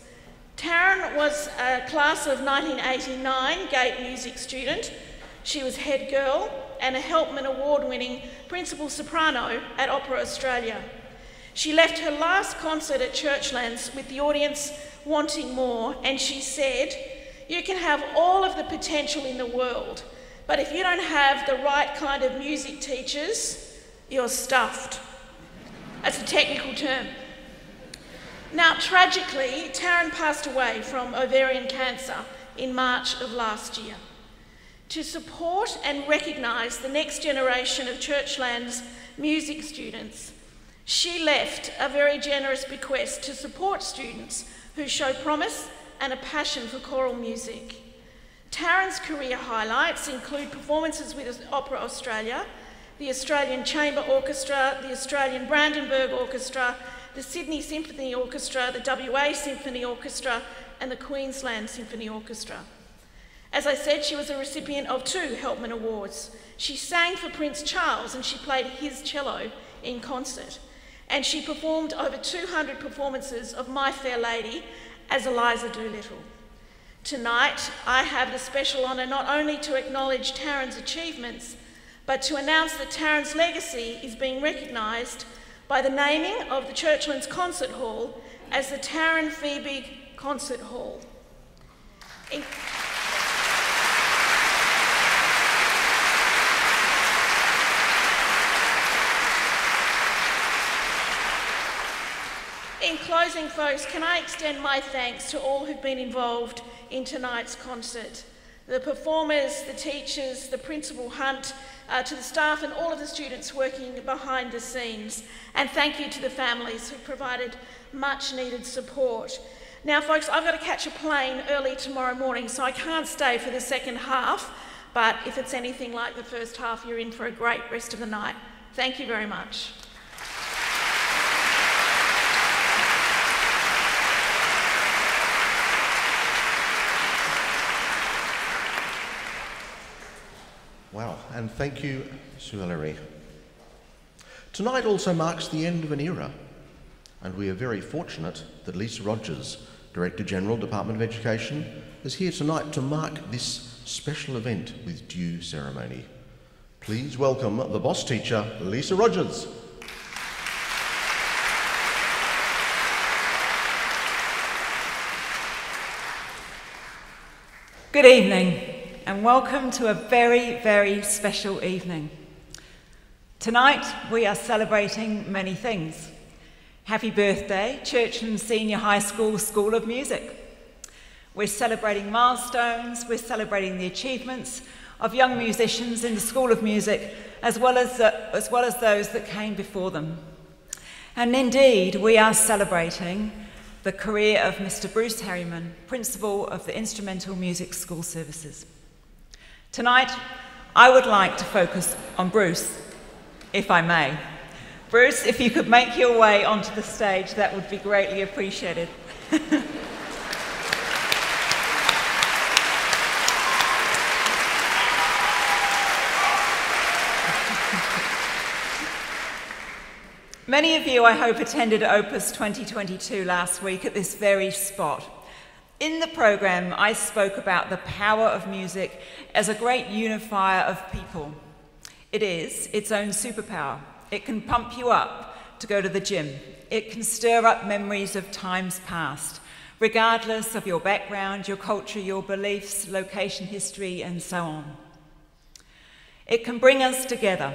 Taryn was a class of 1989 Gate music student. She was head girl and a Helpman Award winning principal soprano at Opera Australia. She left her last concert at Churchlands with the audience wanting more, and she said, You can have all of the potential in the world, but if you don't have the right kind of music teachers, you're stuffed. That's a technical term. Now, tragically, Taryn passed away from ovarian cancer in March of last year. To support and recognise the next generation of Churchland's music students, she left a very generous bequest to support students who show promise and a passion for choral music. Taryn's career highlights include performances with Opera Australia, the Australian Chamber Orchestra, the Australian Brandenburg Orchestra, the Sydney Symphony Orchestra, the WA Symphony Orchestra, and the Queensland Symphony Orchestra. As I said, she was a recipient of two Helpman Awards. She sang for Prince Charles and she played his cello in concert. And she performed over 200 performances of My Fair Lady as Eliza Doolittle. Tonight, I have the special honour not only to acknowledge Taryn's achievements, but to announce that Taryn's legacy is being recognised by the naming of the Churchlands Concert Hall as the Taryn Fiebig Concert Hall. In In closing, folks, can I extend my thanks to all who've been involved in tonight's concert the performers, the teachers, the Principal Hunt, uh, to the staff and all of the students working behind the scenes. And thank you to the families who provided much needed support. Now, folks, I've got to catch a plane early tomorrow morning, so I can't stay for the second half. But if it's anything like the first half, you're in for a great rest of the night. Thank you very much. Wow, and thank you, Sue. Tonight also marks the end of an era, and we are very fortunate that Lisa Rodgers, Director General, Department of Education, is here tonight to mark this special event with due ceremony. Please welcome the boss teacher, Lisa Rodgers. Good evening, and welcome to a very, very special evening. Tonight, we are celebrating many things. Happy birthday, Churchlands Senior High School School of Music. We're celebrating milestones, we're celebrating the achievements of young musicians in the School of Music, as well as, uh, as, well as those that came before them. And indeed, we are celebrating the career of Mr. Bruce Herriman, Principal of the Instrumental Music School Services. Tonight, I would like to focus on Bruce, if I may. Bruce, if you could make your way onto the stage, that would be greatly appreciated. [laughs] Many of you, I hope, attended Opus 2022 last week at this very spot. In the programme, I spoke about the power of music as a great unifier of people. It is its own superpower. It can pump you up to go to the gym. It can stir up memories of times past, regardless of your background, your culture, your beliefs, location, history, and so on. It can bring us together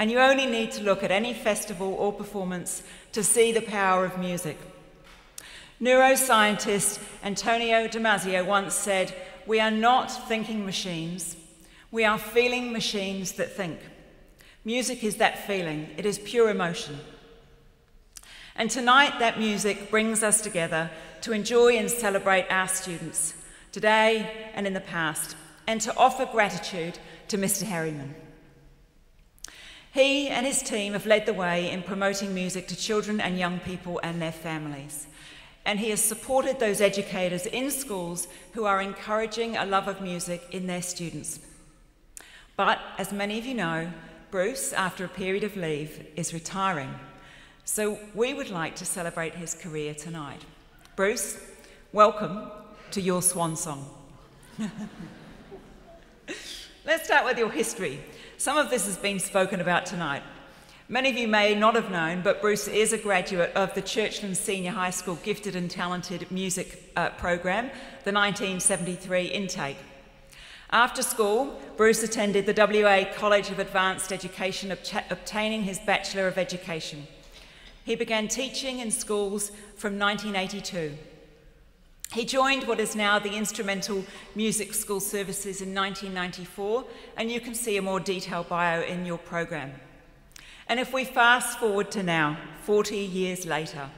and you only need to look at any festival or performance to see the power of music. Neuroscientist Antonio Damasio once said, We are not thinking machines, we are feeling machines that think. Music is that feeling, it is pure emotion. And tonight, that music brings us together to enjoy and celebrate our students, today and in the past, and to offer gratitude to Mr. Herriman. He and his team have led the way in promoting music to children and young people and their families. And he has supported those educators in schools who are encouraging a love of music in their students. But as many of you know, Bruce, after a period of leave, is retiring. So we would like to celebrate his career tonight. Bruce, welcome to your swan song. [laughs] Let's start with your history. Some of this has been spoken about tonight. Many of you may not have known, but Bruce is a graduate of the Churchlands Senior High School Gifted and Talented Music uh, Program, the 1973 intake. After school, Bruce attended the WA College of Advanced Education, obtaining his Bachelor of Education. He began teaching in schools from 1982. He joined what is now the Instrumental Music School Services in 1994, and you can see a more detailed bio in your program. And if we fast forward to now, 40 years later,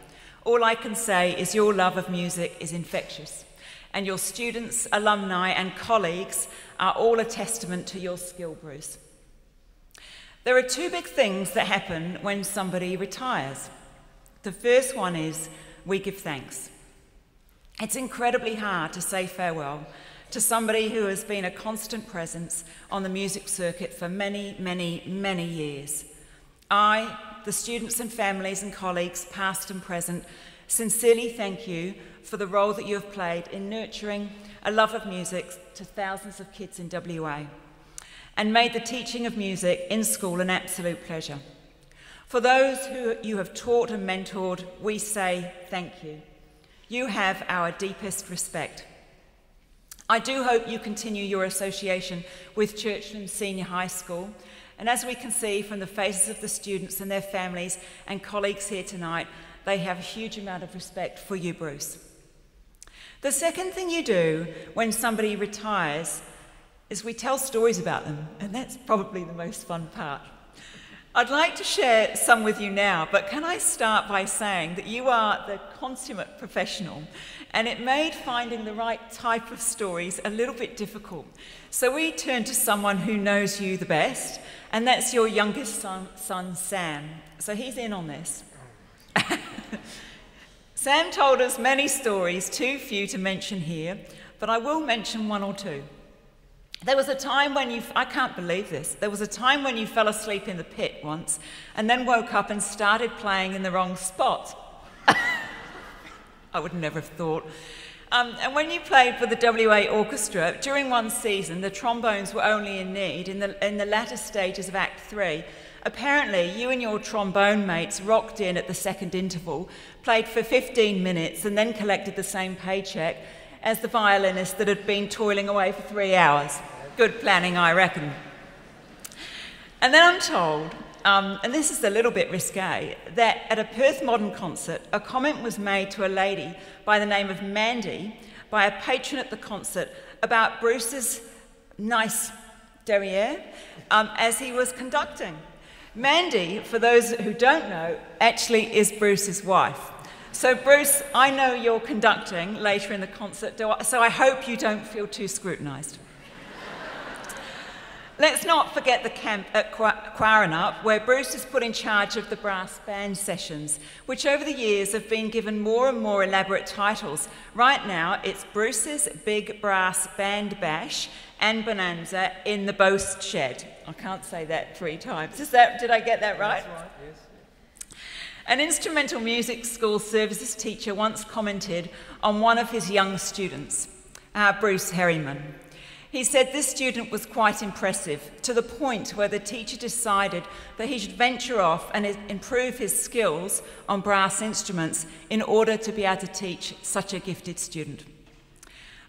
all I can say is your love of music is infectious, and your students, alumni, and colleagues are all a testament to your skill, Bruce. There are two big things that happen when somebody retires. The first one is we give thanks. It's incredibly hard to say farewell to somebody who has been a constant presence on the music circuit for many, many, many years. I, the students and families and colleagues, past and present, sincerely thank you for the role that you have played in nurturing a love of music to thousands of kids in WA and made the teaching of music in school an absolute pleasure. For those who you have taught and mentored, we say thank you. You have our deepest respect. I do hope you continue your association with Churchlands Senior High School. And as we can see from the faces of the students and their families and colleagues here tonight, they have a huge amount of respect for you, Bruce. The second thing you do when somebody retires is we tell stories about them, and that's probably the most fun part. I'd like to share some with you now, but can I start by saying that you are the consummate professional, and it made finding the right type of stories a little bit difficult. So we turned to someone who knows you the best, and that's your youngest son, son Sam. So he's in on this. [laughs] Sam told us many stories, too few to mention here, but I will mention one or two. There was a time when you, I can't believe this, there was a time when you fell asleep in the pit once and then woke up and started playing in the wrong spot. [laughs] I would never have thought. Um, and when you played for the WA Orchestra, during one season, the trombones were only in need in the, in the latter stages of Act Three. Apparently, you and your trombone mates rocked in at the second interval, played for 15 minutes, and then collected the same paycheck as the violinist that had been toiling away for three hours. Good planning, I reckon. And then I'm told, um, and this is a little bit risque, that at a Perth Modern concert, a comment was made to a lady by the name of Mandy by a patron at the concert about Bruce's nice derriere um, as he was conducting. Mandy, for those who don't know, actually is Bruce's wife. So, Bruce, I know you're conducting later in the concert, so I hope you don't feel too scrutinised. Let's not forget the camp at Quaranup, where Bruce is put in charge of the brass band sessions, which over the years have been given more and more elaborate titles. Right now, it's Bruce's Big Brass Band Bash and Bonanza in the Boast Shed. I can't say that three times. Is that, did I get that right? That's right, yes. An instrumental music school services teacher once commented on one of his young students, uh, Bruce Herriman. He said this student was quite impressive, to the point where the teacher decided that he should venture off and improve his skills on brass instruments in order to be able to teach such a gifted student.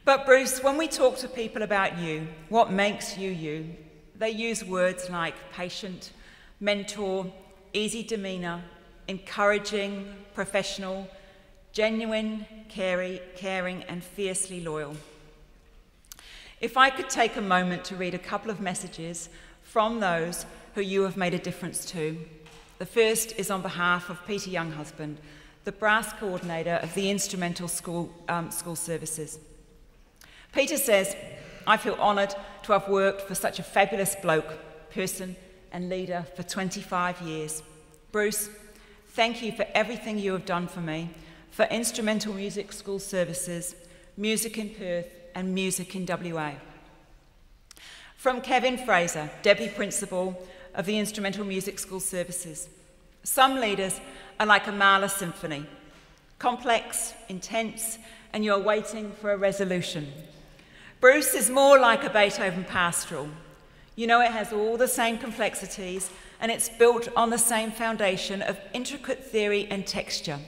But, Bruce, when we talk to people about you, what makes you you, they use words like patient, mentor, easy demeanour, encouraging, professional, genuine, caring, and fiercely loyal. If I could take a moment to read a couple of messages from those who you have made a difference to. The first is on behalf of Peter Younghusband, the brass coordinator of the Instrumental School, um, school Services. Peter says, I feel honoured to have worked for such a fabulous bloke, person, and leader for 25 years. Bruce, thank you for everything you have done for me, for Instrumental Music School Services, Music in Perth, and music in WA. From Kevin Fraser, Deputy Principal of the Instrumental Music School Services. Some leaders are like a Mahler symphony, complex, intense, and you're waiting for a resolution. Bruce is more like a Beethoven pastoral. You know, it has all the same complexities and it's built on the same foundation of intricate theory and texture.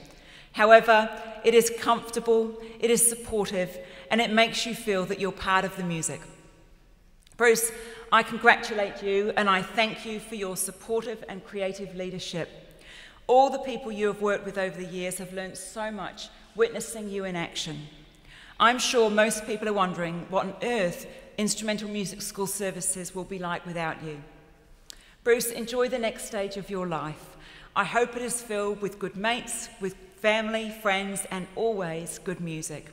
However, it is comfortable, it is supportive, and it makes you feel that you're part of the music. Bruce, I congratulate you and I thank you for your supportive and creative leadership. All the people you have worked with over the years have learned so much witnessing you in action. I'm sure most people are wondering what on earth instrumental music school services will be like without you. Bruce, enjoy the next stage of your life. I hope it is filled with good mates, with family, friends, and always good music.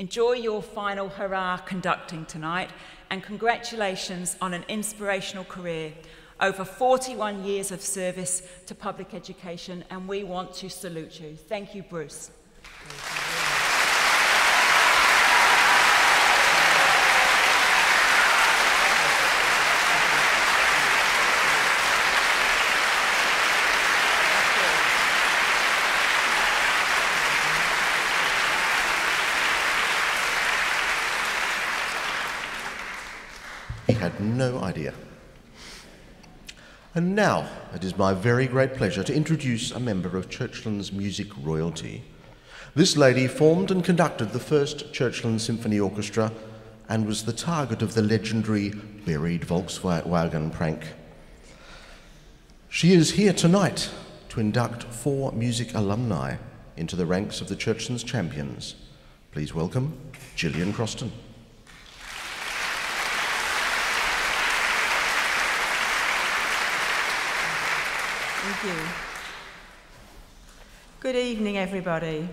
Enjoy your final hurrah conducting tonight, and congratulations on an inspirational career. Over 41 years of service to public education, and we want to salute you. Thank you, Bruce. No idea. And now it is my very great pleasure to introduce a member of Churchlands music royalty. This lady formed and conducted the first Churchlands Symphony Orchestra and was the target of the legendary buried Volkswagen prank. She is here tonight to induct four music alumni into the ranks of the Churchlands champions. Please welcome Gillian Croston. Thank you. Good evening, everybody.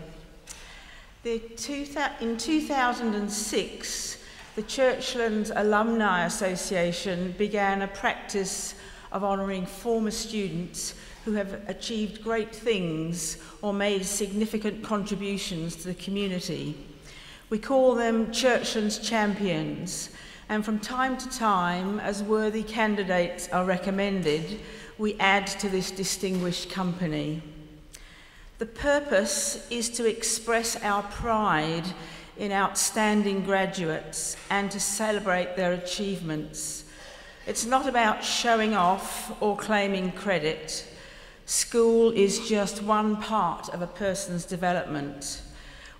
Two in 2006, the Churchlands Alumni Association began a practice of honouring former students who have achieved great things or made significant contributions to the community. We call them Churchlands Champions, and from time to time, as worthy candidates are recommended, we add to this distinguished company. The purpose is to express our pride in outstanding graduates and to celebrate their achievements. It's not about showing off or claiming credit. School is just one part of a person's development.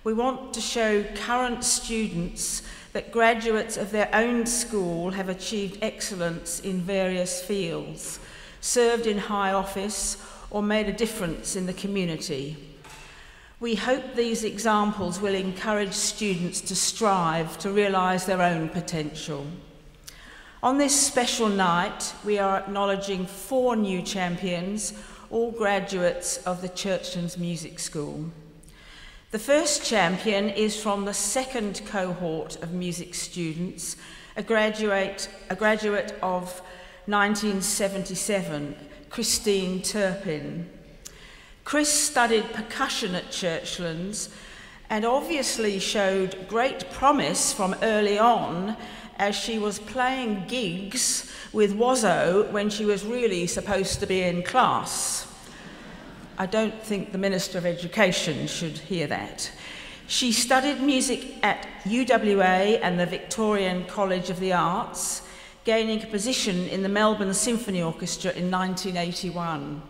We want to show current students that graduates of their own school have achieved excellence in various fields, served in high office, or made a difference in the community. We hope these examples will encourage students to strive to realise their own potential. On this special night, we are acknowledging four new champions, all graduates of the Churchlands Music School. The first champion is from the second cohort of music students, a graduate, a graduate of 1977, Christine Turpin. Chris studied percussion at Churchlands and obviously showed great promise from early on as she was playing gigs with WASO when she was really supposed to be in class. I don't think the Minister of Education should hear that. She studied music at UWA and the Victorian College of the Arts, gaining a position in the Melbourne Symphony Orchestra in 1981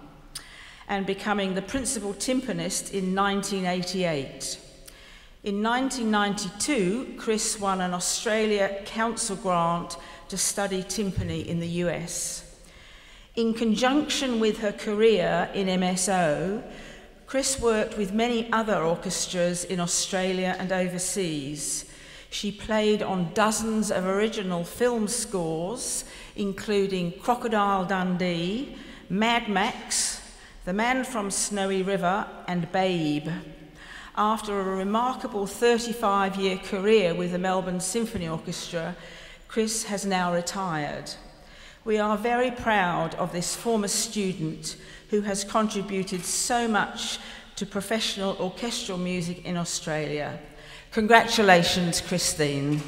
and becoming the principal timpanist in 1988. In 1992, Chris won an Australia Council grant to study timpani in the US. In conjunction with her career in MSO, Chris worked with many other orchestras in Australia and overseas. She played on dozens of original film scores, including Crocodile Dundee, Mad Max, The Man from Snowy River, and Babe. After a remarkable 35 year career with the Melbourne Symphony Orchestra, Chris has now retired. We are very proud of this former student who has contributed so much to professional orchestral music in Australia. Congratulations, Christine.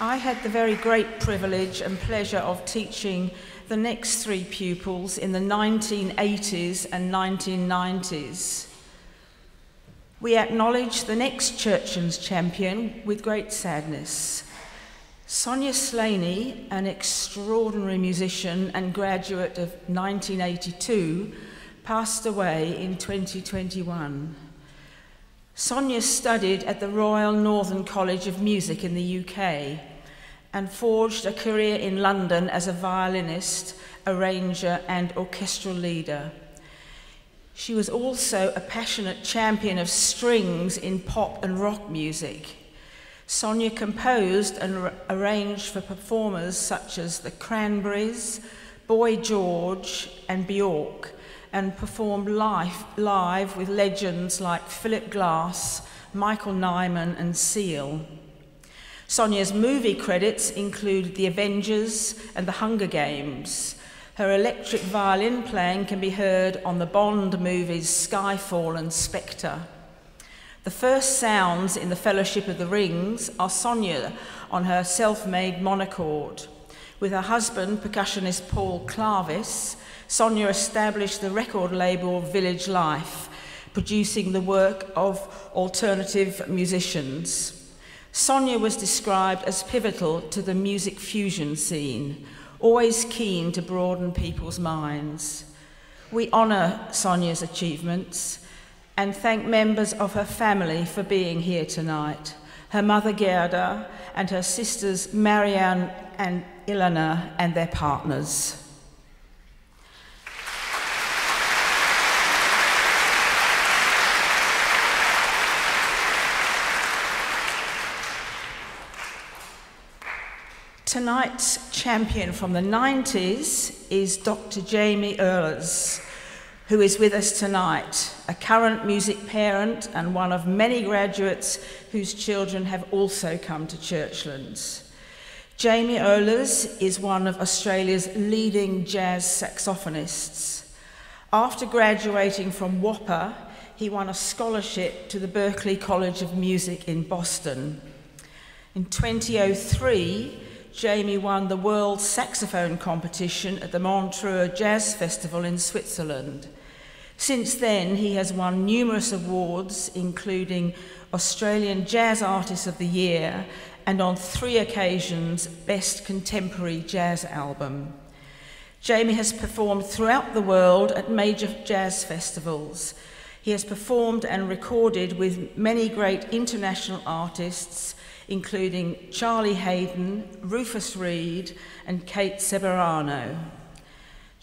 I had the very great privilege and pleasure of teaching the next three pupils in the 1980s and 1990s. We acknowledge the next Churchlands champion with great sadness. Sonia Slaney, an extraordinary musician and graduate of 1982, passed away in 2021. Sonia studied at the Royal Northern College of Music in the UK and forged a career in London as a violinist, arranger, and orchestral leader. She was also a passionate champion of strings in pop and rock music. Sonia composed and arranged for performers such as the Cranberries, Boy George, and Bjork, and performed live, live with legends like Philip Glass, Michael Nyman, and Seal. Sonia's movie credits include The Avengers and The Hunger Games, her electric violin playing can be heard on the Bond movies Skyfall and Spectre. The first sounds in the Fellowship of the Rings are Sonia on her self made monochord. With her husband, percussionist Paul Clarvis, Sonia established the record label Village Life, producing the work of alternative musicians. Sonia was described as pivotal to the music fusion scene, always keen to broaden people's minds. We honour Sonia's achievements and thank members of her family for being here tonight. Her mother Gerda and her sisters Marianne and Ilana and their partners. Tonight's champion from the 90s is Dr. Jamie Oehlers, who is with us tonight, a current music parent and one of many graduates whose children have also come to Churchlands. Jamie Oehlers is one of Australia's leading jazz saxophonists. After graduating from WAAPA, he won a scholarship to the Berklee College of Music in Boston. In 2003, Jamie won the World Saxophone Competition at the Montreux Jazz Festival in Switzerland. Since then, he has won numerous awards, including Australian Jazz Artist of the Year and on three occasions, Best Contemporary Jazz Album. Jamie has performed throughout the world at major jazz festivals. He has performed and recorded with many great international artists, including Charlie Haden, Rufus Reid, and Kate Ceberano.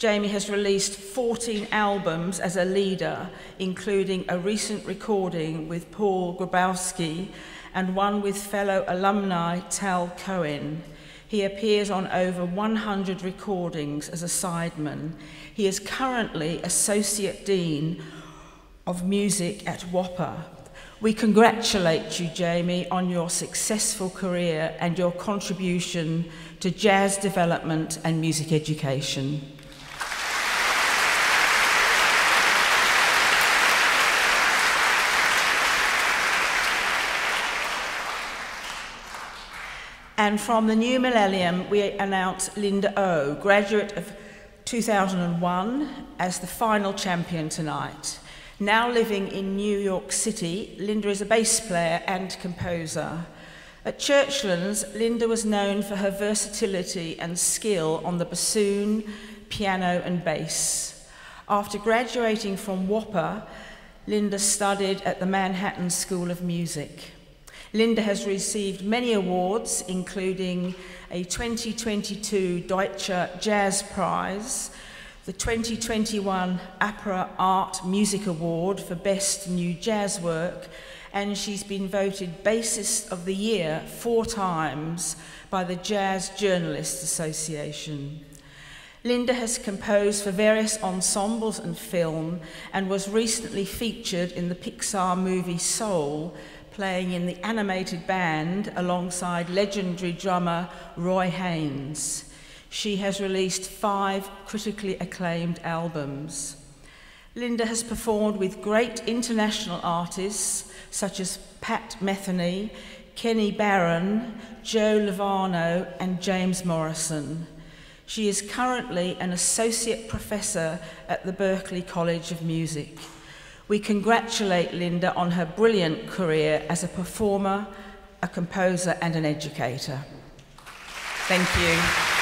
Jamie has released 14 albums as a leader, including a recent recording with Paul Grabowsky and one with fellow alumni Tal Cohen. He appears on over 100 recordings as a sideman. He is currently Associate Dean of Music at WAAPA. We congratulate you, Jamie, on your successful career and your contribution to jazz development and music education. And from the new millennium, we announce Linda O, graduate of 2001, as the final champion tonight. Now living in New York City, Linda is a bass player and composer. At Churchlands, Linda was known for her versatility and skill on the bassoon, piano, and bass. After graduating from WAAPA, Linda studied at the Manhattan School of Music. Linda has received many awards, including a 2022 Deutsche Jazz Prize, the 2021 APRA Art Music Award for Best New Jazz Work, and she's been voted Bassist of the Year four times by the Jazz Journalists Association. Linda has composed for various ensembles and film and was recently featured in the Pixar movie Soul playing in the animated band alongside legendary drummer Roy Haynes. She has released five critically acclaimed albums. Linda has performed with great international artists such as Pat Metheny, Kenny Barron, Joe Lovano, and James Morrison. She is currently an associate professor at the Berklee College of Music. We congratulate Linda on her brilliant career as a performer, a composer, and an educator. Thank you.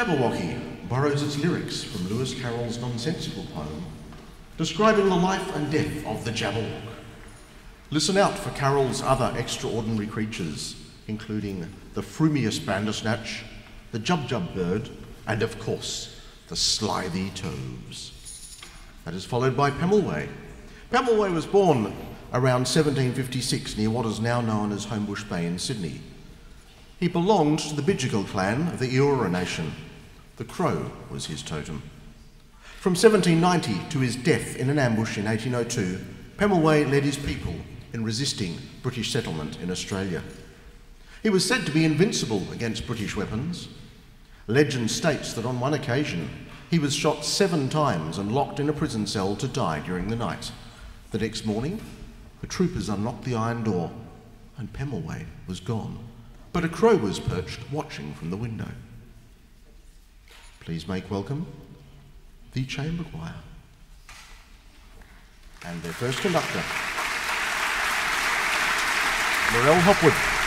Jabberwocky borrows its lyrics from Lewis Carroll's nonsensical poem describing the life and death of the Jabberwock. Listen out for Carroll's other extraordinary creatures, including the frumious bandersnatch, the jubjub bird, and of course, the slithy toves. That is followed by Pemulwuy. Pemulwuy was born around 1756 near what is now known as Homebush Bay in Sydney. He belonged to the Bidjigal clan of the Eora Nation. The crow was his totem. From 1790 to his death in an ambush in 1802, Pemulwuy led his people in resisting British settlement in Australia. He was said to be invincible against British weapons. Legend states that on one occasion he was shot seven times and locked in a prison cell to die during the night. The next morning, the troopers unlocked the iron door and Pemulwuy was gone, but a crow was perched watching from the window. Please make welcome the chamber choir and their first conductor, Mirelle Hopwood.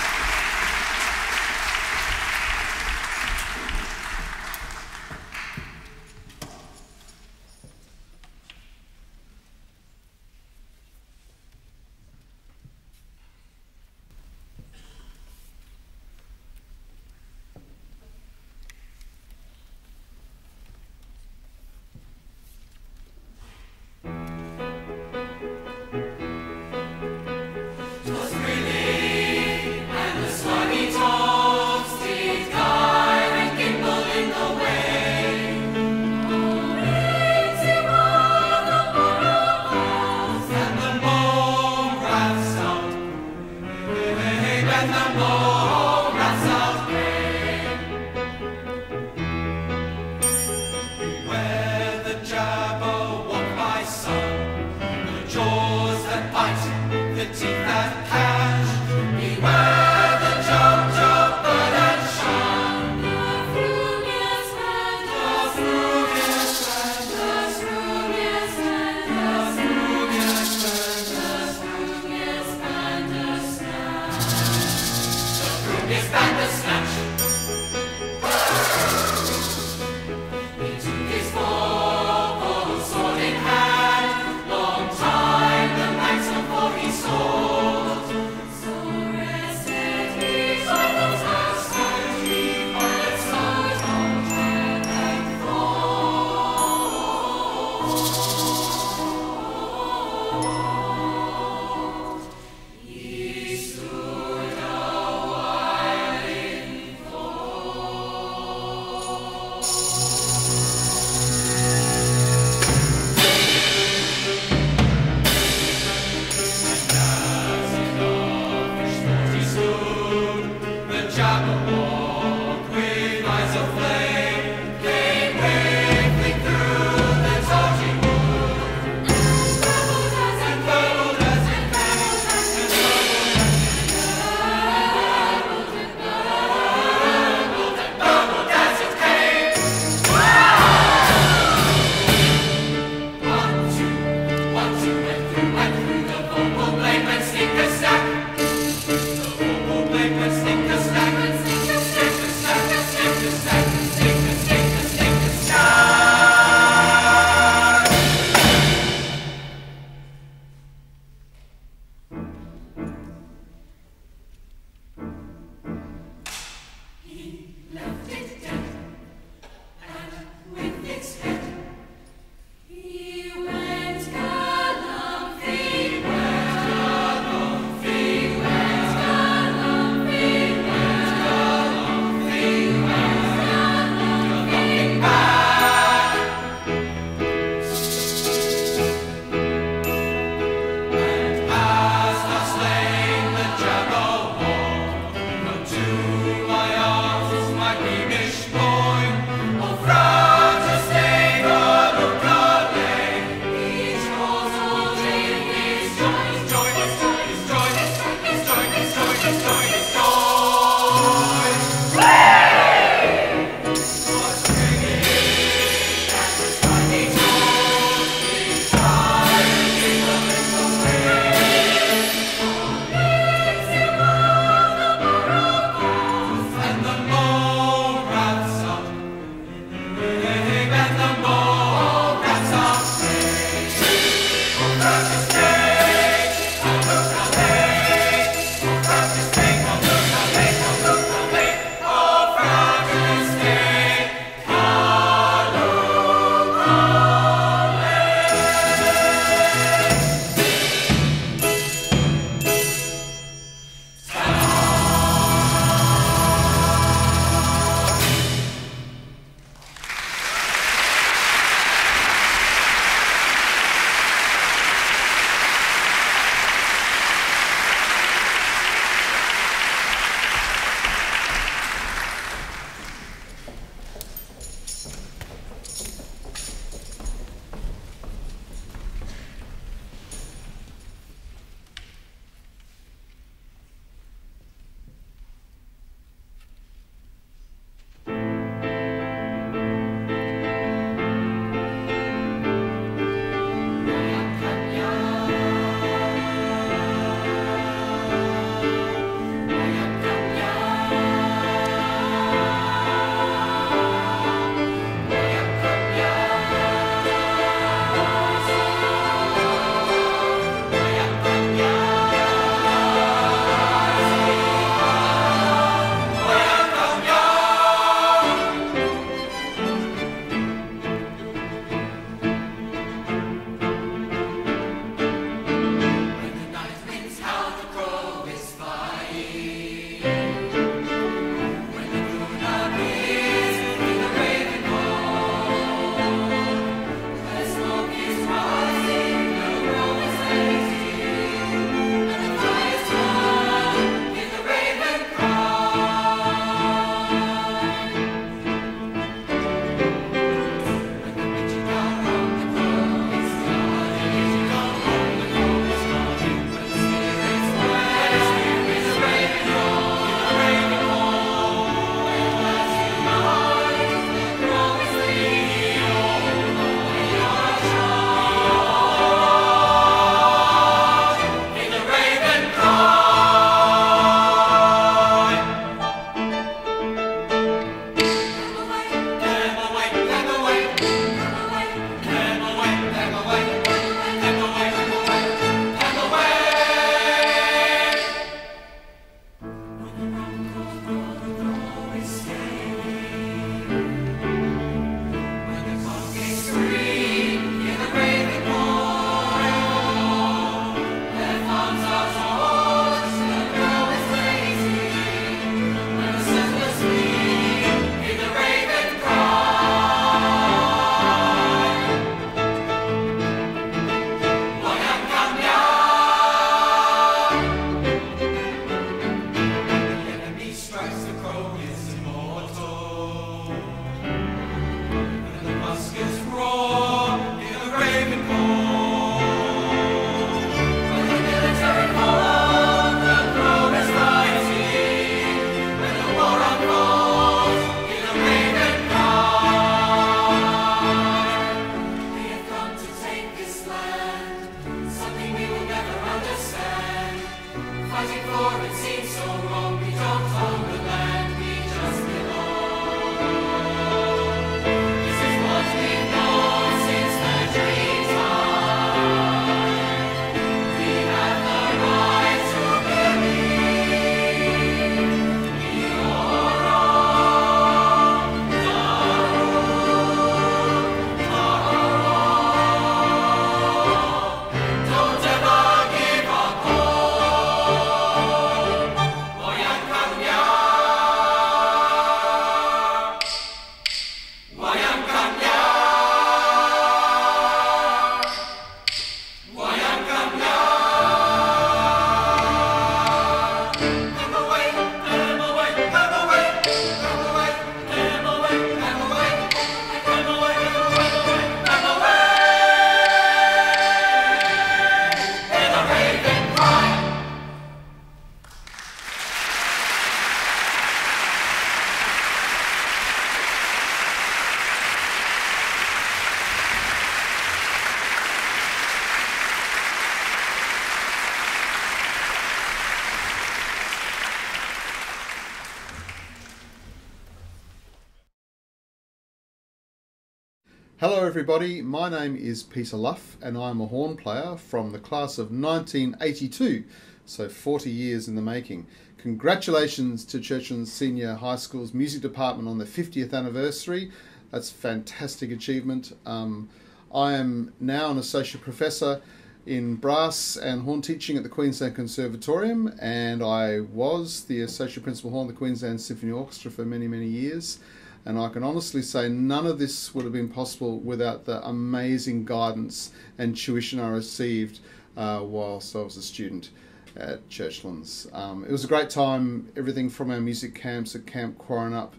Everybody. My name is Peter Luff, and I'm a horn player from the class of 1982, so 40 years in the making. Congratulations to Churchlands Senior High School's music department on their 50th anniversary. That's a fantastic achievement. Um, I am now an associate professor in brass and horn teaching at the Queensland Conservatorium, and I was the associate principal horn of the Queensland Symphony Orchestra for many, many years. And I can honestly say none of this would have been possible without the amazing guidance and tuition I received uh, whilst I was a student at Churchlands. Um, it was a great time, everything from our music camps at Camp Quaranup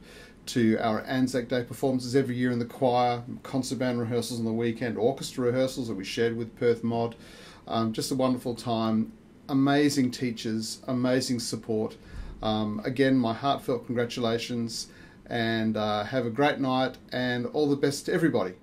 to our Anzac Day performances every year in the choir, concert band rehearsals on the weekend, orchestra rehearsals that we shared with Perth Mod. Um, just a wonderful time. Amazing teachers, amazing support. Um, again, my heartfelt congratulations and uh, have a great night and all the best to everybody.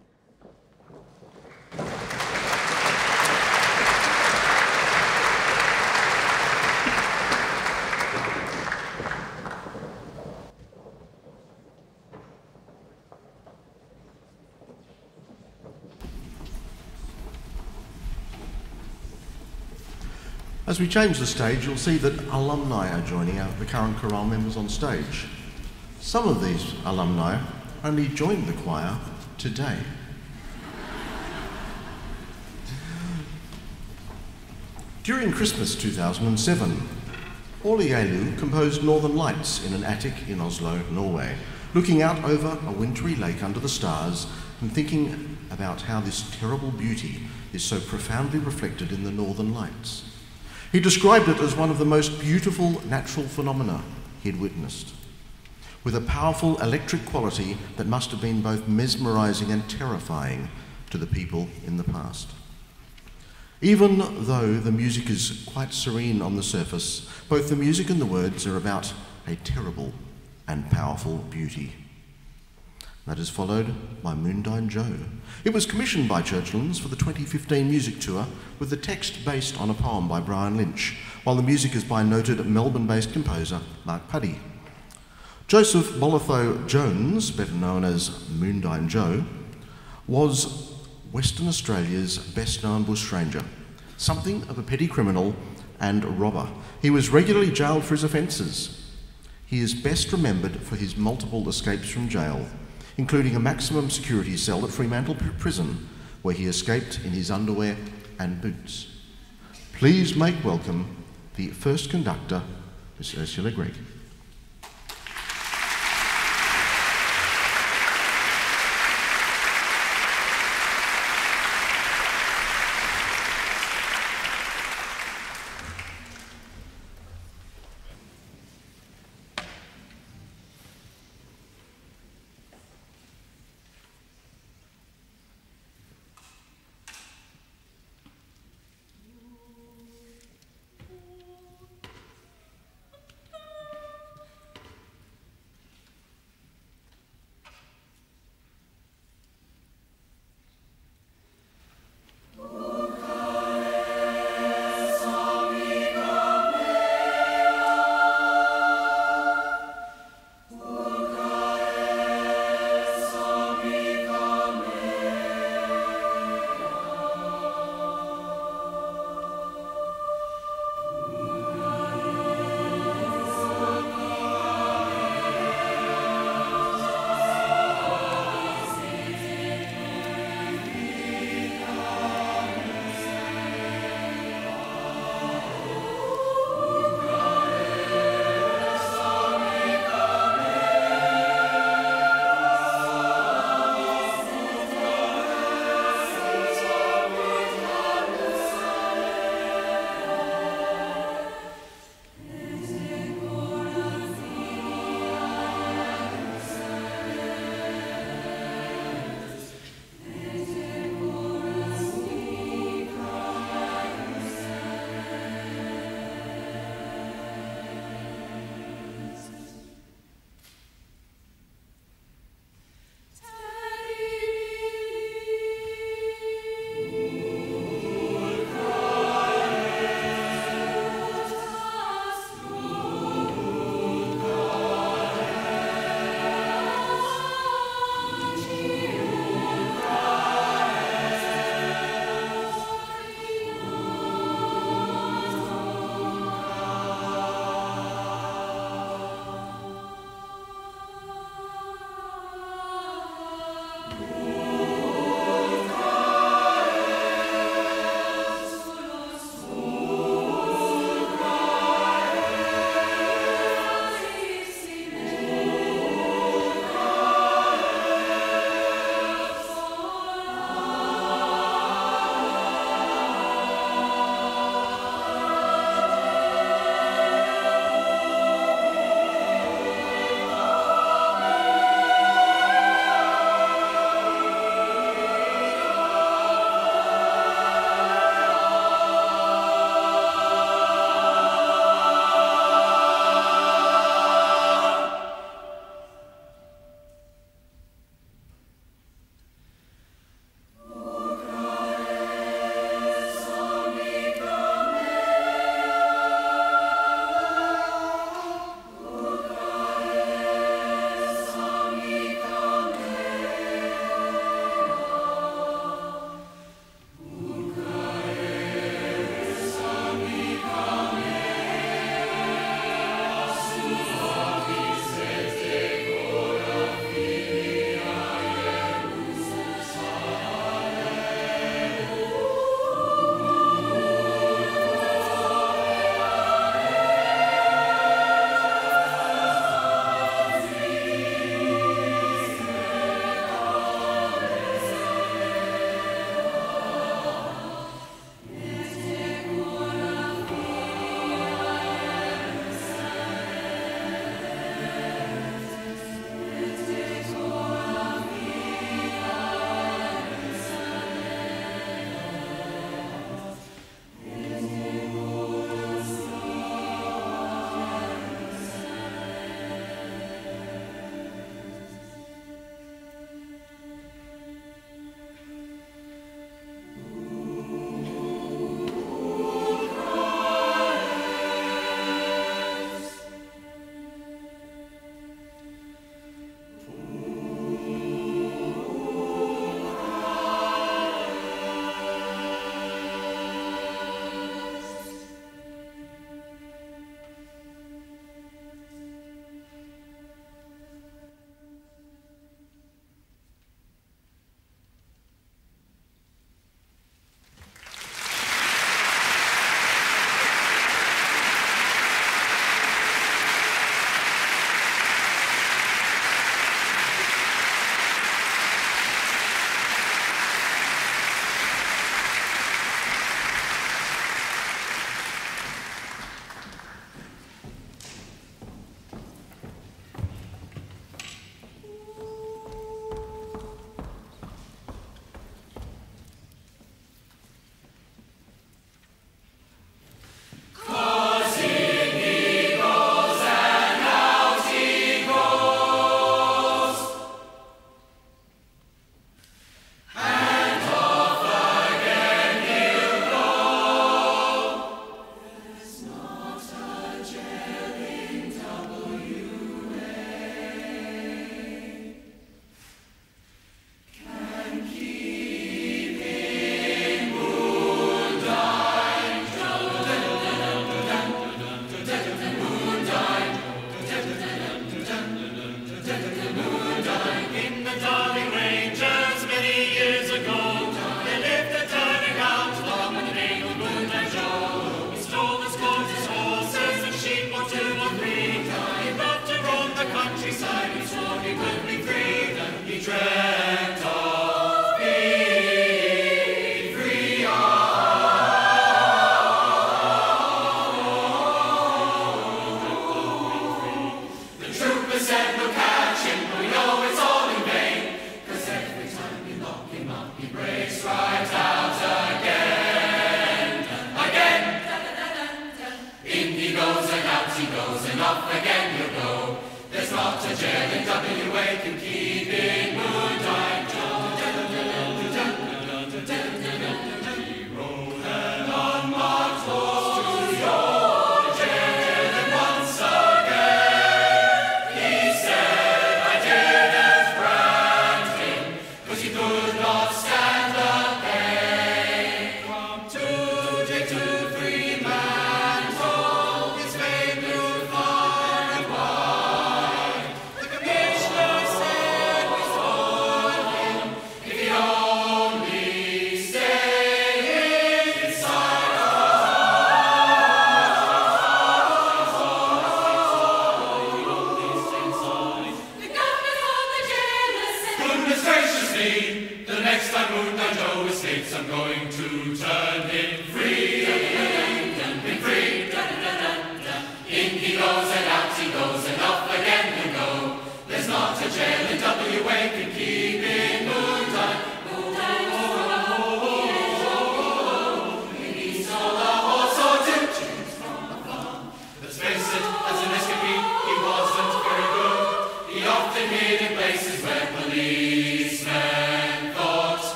As we change the stage, you'll see that alumni are joining our, the current chorale members on stage. Some of these alumni only joined the choir today. During Christmas 2007, Ola Gjeilo composed Northern Lights in an attic in Oslo, Norway, looking out over a wintry lake under the stars and thinking about how this terrible beauty is so profoundly reflected in the Northern Lights. He described it as one of the most beautiful natural phenomena he had witnessed, with a powerful electric quality that must have been both mesmerizing and terrifying to the people in the past. Even though the music is quite serene on the surface, both the music and the words are about a terrible and powerful beauty. That is followed by Moondyne Joe. It was commissioned by Churchlands for the 2015 music tour with the text based on a poem by Brian Lynch, while the music is by noted Melbourne based composer Mark Puddy. Joseph Bolitho Jones, better known as Moondyne Joe, was Western Australia's best known bushranger, something of a petty criminal and robber. He was regularly jailed for his offences. He is best remembered for his multiple escapes from jail including a maximum security cell at Fremantle Prison, where he escaped in his underwear and boots. Please make welcome the first conductor, Miss Ursula Greig.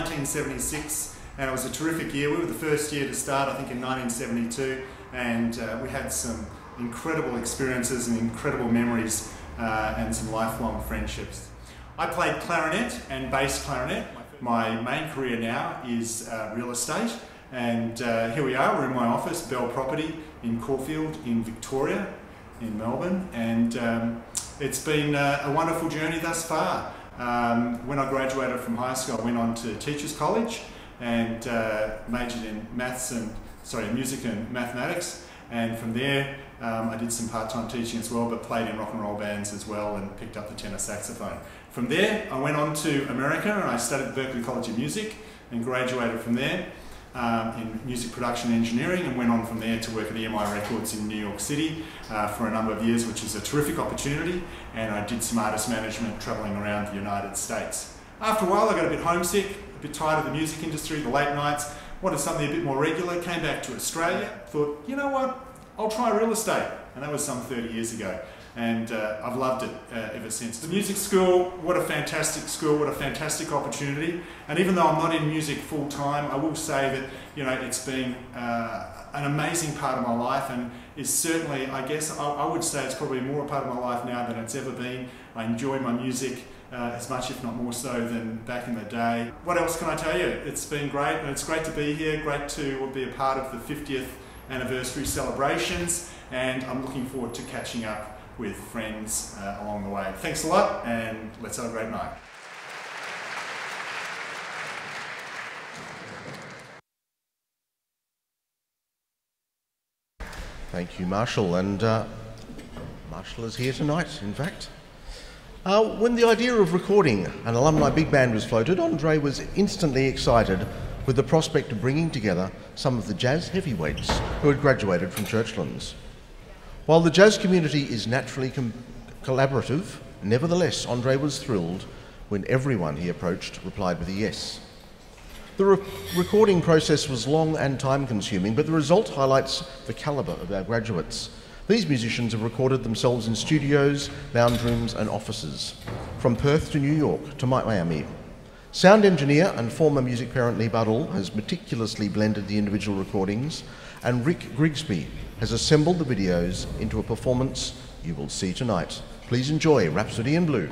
1976 and it was a terrific year. We were the first year to start, I think, in 1972 and uh, we had some incredible experiences and incredible memories uh, and some lifelong friendships. I played clarinet and bass clarinet. My main career now is uh, real estate and uh, here we are, we're in my office, Bell Property in Caulfield in Victoria in Melbourne, and um, it's been uh, a wonderful journey thus far. Um, when I graduated from high school, I went on to Teachers College and uh, majored in maths and sorry, music and mathematics. And from there, um, I did some part-time teaching as well, but played in rock and roll bands as well, and picked up the tenor saxophone. From there, I went on to America and I studied at Berklee College of Music and graduated from there um, in music production engineering and went on from there to work at EMI Records in New York City uh, for a number of years, which was a terrific opportunity. And I did some artist management traveling around the United States. After a while, I got a bit homesick, a bit tired of the music industry, the late nights, wanted something a bit more regular, came back to Australia, thought, you know what, I'll try real estate. And that was some 30 years ago. And uh, I've loved it uh, ever since. The music school, what a fantastic school, what a fantastic opportunity. And even though I'm not in music full time, I will say that you know it's been uh, an amazing part of my life, and is certainly, I guess, I, I would say it's probably more a part of my life now than it's ever been. I enjoy my music. Uh, as much, if not more so, than back in the day. What else can I tell you? It's been great, and it's great to be here. Great to be a part of the 50th anniversary celebrations, and I'm looking forward to catching up with friends uh, along the way. Thanks a lot, and let's have a great night. Thank you, Marshall. And uh, Marshall is here tonight, in fact. Uh, when the idea of recording an alumni big band was floated, Andre was instantly excited with the prospect of bringing together some of the jazz heavyweights who had graduated from Churchlands. While the jazz community is naturally collaborative, nevertheless, Andre was thrilled when everyone he approached replied with a yes. The re- recording process was long and time consuming, but the result highlights the calibre of our graduates. These musicians have recorded themselves in studios, lounge rooms, and offices, from Perth to New York to Miami. Sound engineer and former music parent Lee Buddle has meticulously blended the individual recordings, and Rick Grigsby has assembled the videos into a performance you will see tonight. Please enjoy Rhapsody in Blue.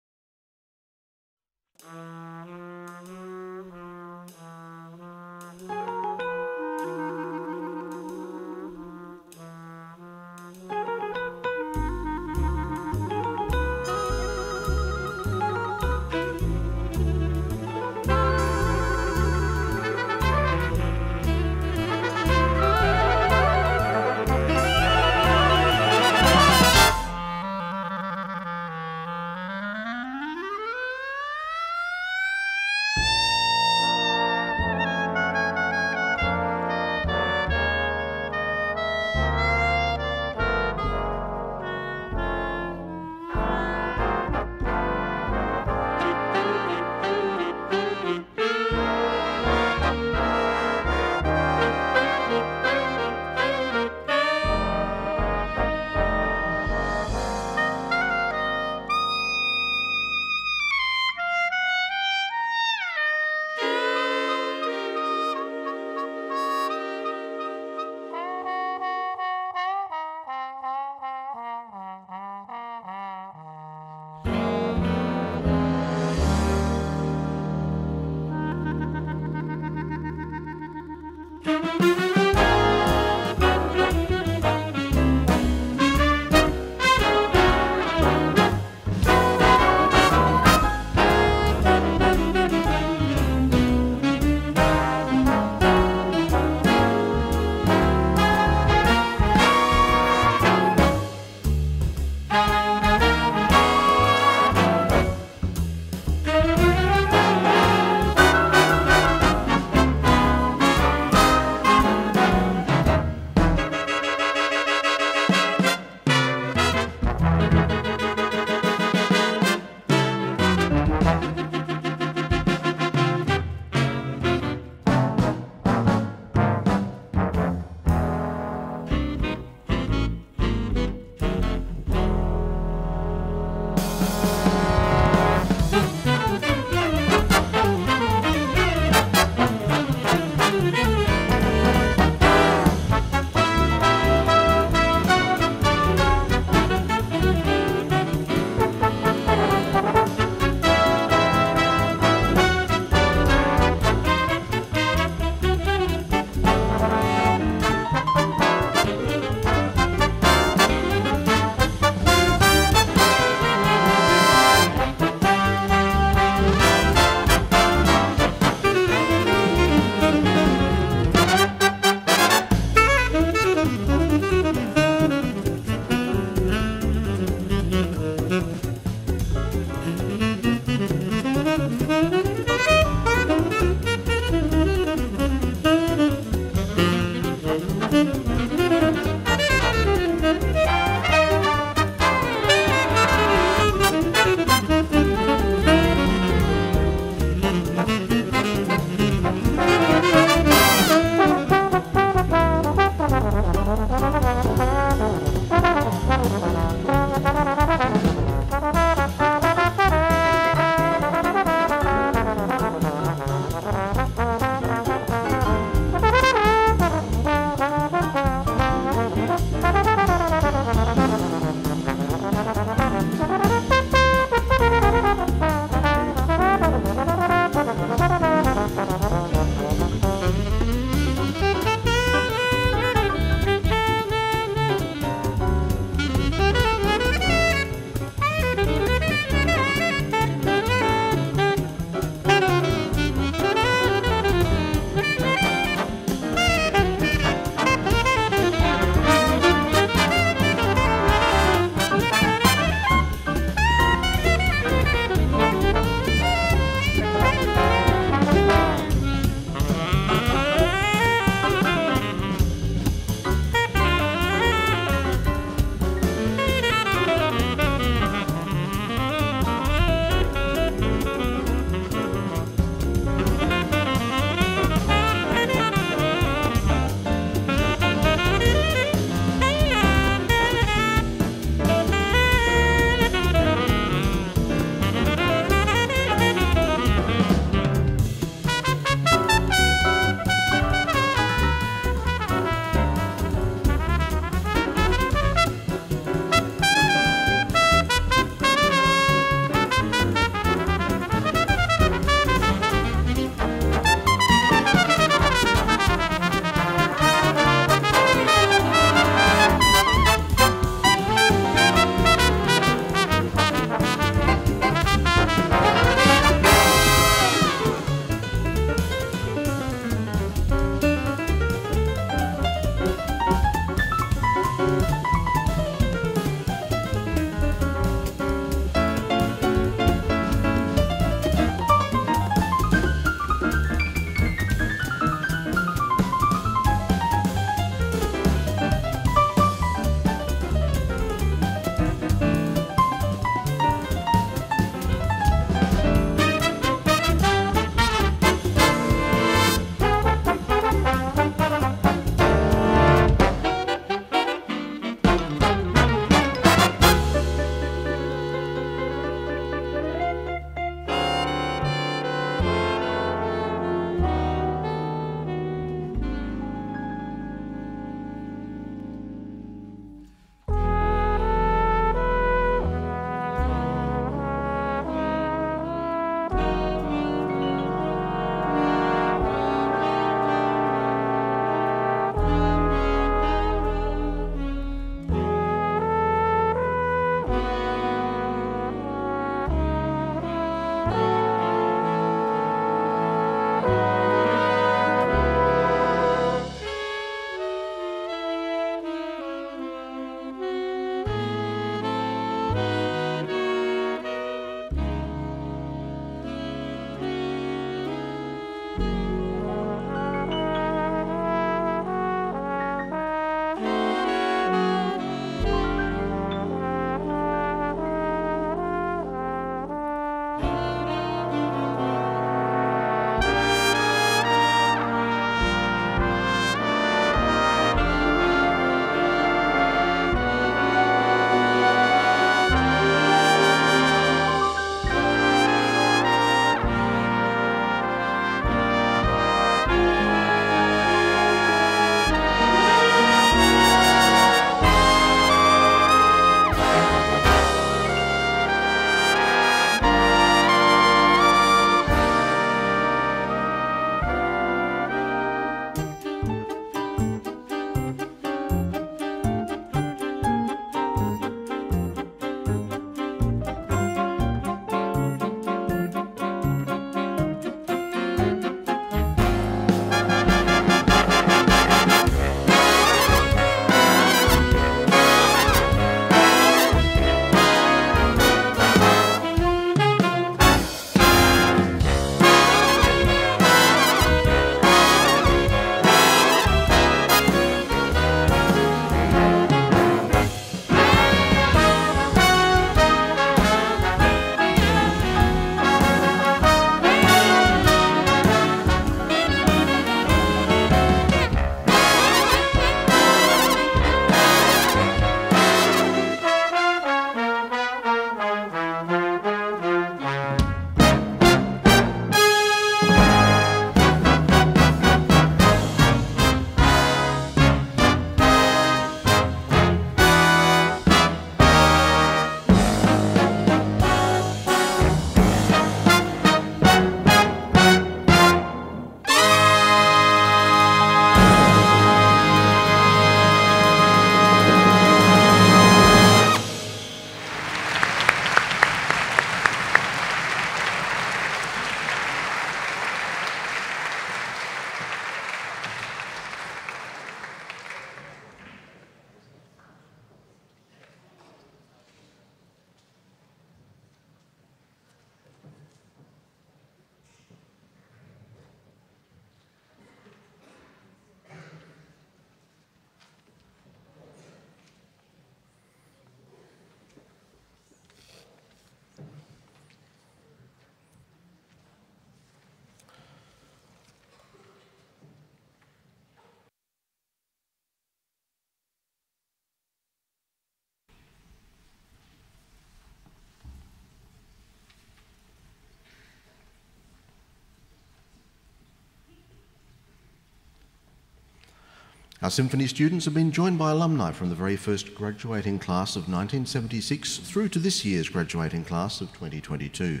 Our symphony students have been joined by alumni from the very first graduating class of 1976 through to this year's graduating class of 2022.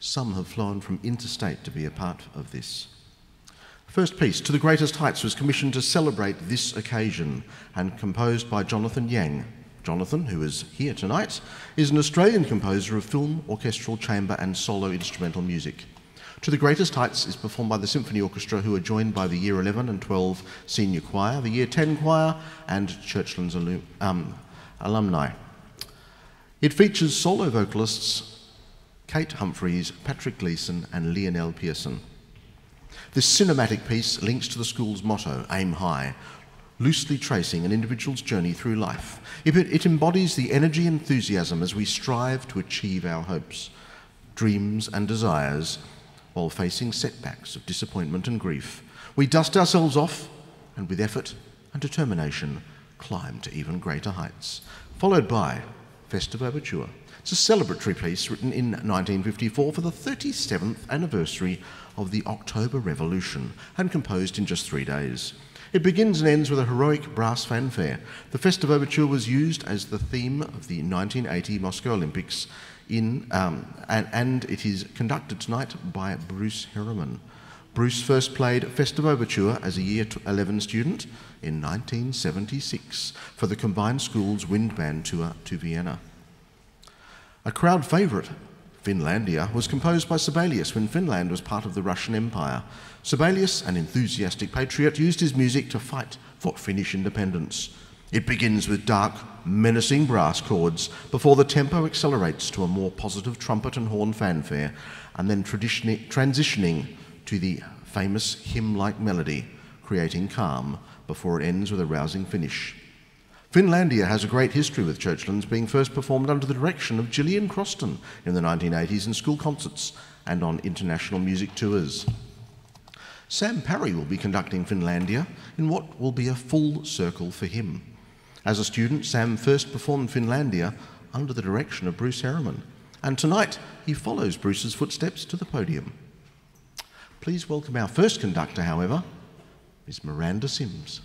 Some have flown from interstate to be a part of this. First piece, To the Greatest Heights, was commissioned to celebrate this occasion and composed by Jonathan Yang. Jonathan, who is here tonight, is an Australian composer of film, orchestral, chamber, and solo instrumental music. To the Greatest Heights is performed by the Symphony Orchestra, who are joined by the Year 11 and 12 Senior Choir, the Year 10 Choir, and Churchlands um, alumni. It features solo vocalists Kate Humphreys, Patrick Gleason, and Lionel Pearson. This cinematic piece links to the school's motto, Aim High, loosely tracing an individual's journey through life. It, it embodies the energy and enthusiasm as we strive to achieve our hopes, dreams, and desires while facing setbacks of disappointment and grief. We dust ourselves off and with effort and determination climb to even greater heights. Followed by Festive Overture. It's a celebratory piece written in 1954 for the 37th anniversary of the October Revolution and composed in just three days. It begins and ends with a heroic brass fanfare. The festive overture was used as the theme of the 1980 Moscow Olympics, in, um, and, and, it is conducted tonight by Bruce Herriman. Bruce first played Festive Overture as a Year 11 student in 1976 for the Combined Schools Wind Band tour to Vienna. A crowd favourite Finlandia was composed by Sibelius when Finland was part of the Russian Empire. Sibelius, an enthusiastic patriot, used his music to fight for Finnish independence. It begins with dark, menacing brass chords before the tempo accelerates to a more positive trumpet and horn fanfare, and then transitioning to the famous hymn like melody, creating calm before it ends with a rousing finish. Finlandia has a great history with Churchlands, being first performed under the direction of Gillian Croston in the 1980s in school concerts and on international music tours. Sam Parry will be conducting Finlandia in what will be a full circle for him. As a student, Sam first performed Finlandia under the direction of Bruce Herriman, and tonight he follows Bruce's footsteps to the podium. Please welcome our first conductor, however, Ms. Miranda Sims.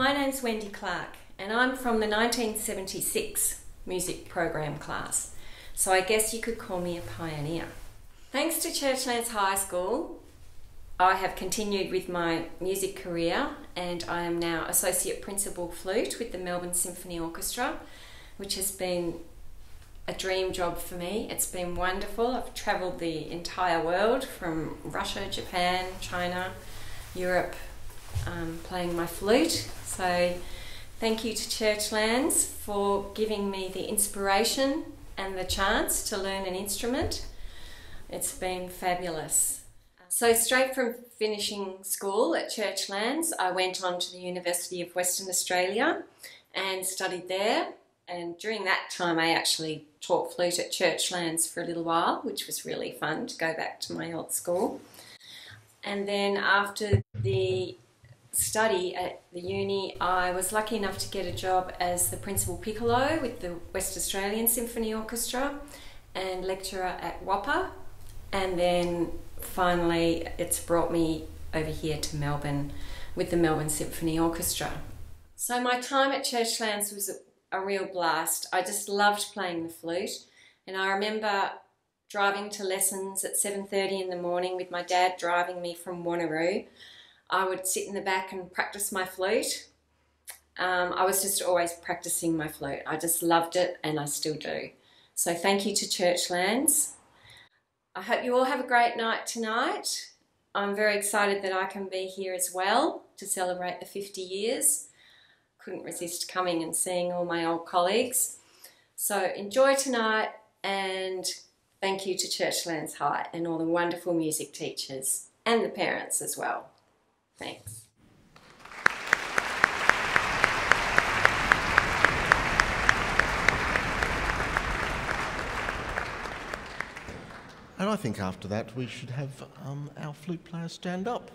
My name's Wendy Clark and I'm from the 1976 music program class, so I guess you could call me a pioneer. Thanks to Churchlands High School, I have continued with my music career and I am now Associate Principal Flute with the Melbourne Symphony Orchestra, which has been a dream job for me. It's been wonderful. I've travelled the entire world from Russia, Japan, China, Europe, um, playing my flute. So, thank you to Churchlands for giving me the inspiration and the chance to learn an instrument. It's been fabulous. So, straight from finishing school at Churchlands, I went on to the University of Western Australia and studied there. And during that time, I actually taught flute at Churchlands for a little while, which was really fun to go back to my old school. And then after the study at the uni, I was lucky enough to get a job as the principal piccolo with the West Australian Symphony Orchestra and lecturer at WAAPA. And then finally, it's brought me over here to Melbourne with the Melbourne Symphony Orchestra. So my time at Churchlands was a real blast. I just loved playing the flute, and I remember driving to lessons at 7:30 in the morning with my dad driving me from Wanneroo. I would sit in the back and practice my flute. Um, I was just always practicing my flute. I just loved it, and I still do. So thank you to Churchlands. I hope you all have a great night tonight. I'm very excited that I can be here as well to celebrate the 50 years couldn't resist coming and seeing all my old colleagues. So enjoy tonight and thank you to Churchlands High and all the wonderful music teachers and the parents as well. Thanks. And I think after that we should have um, our flute player stand up.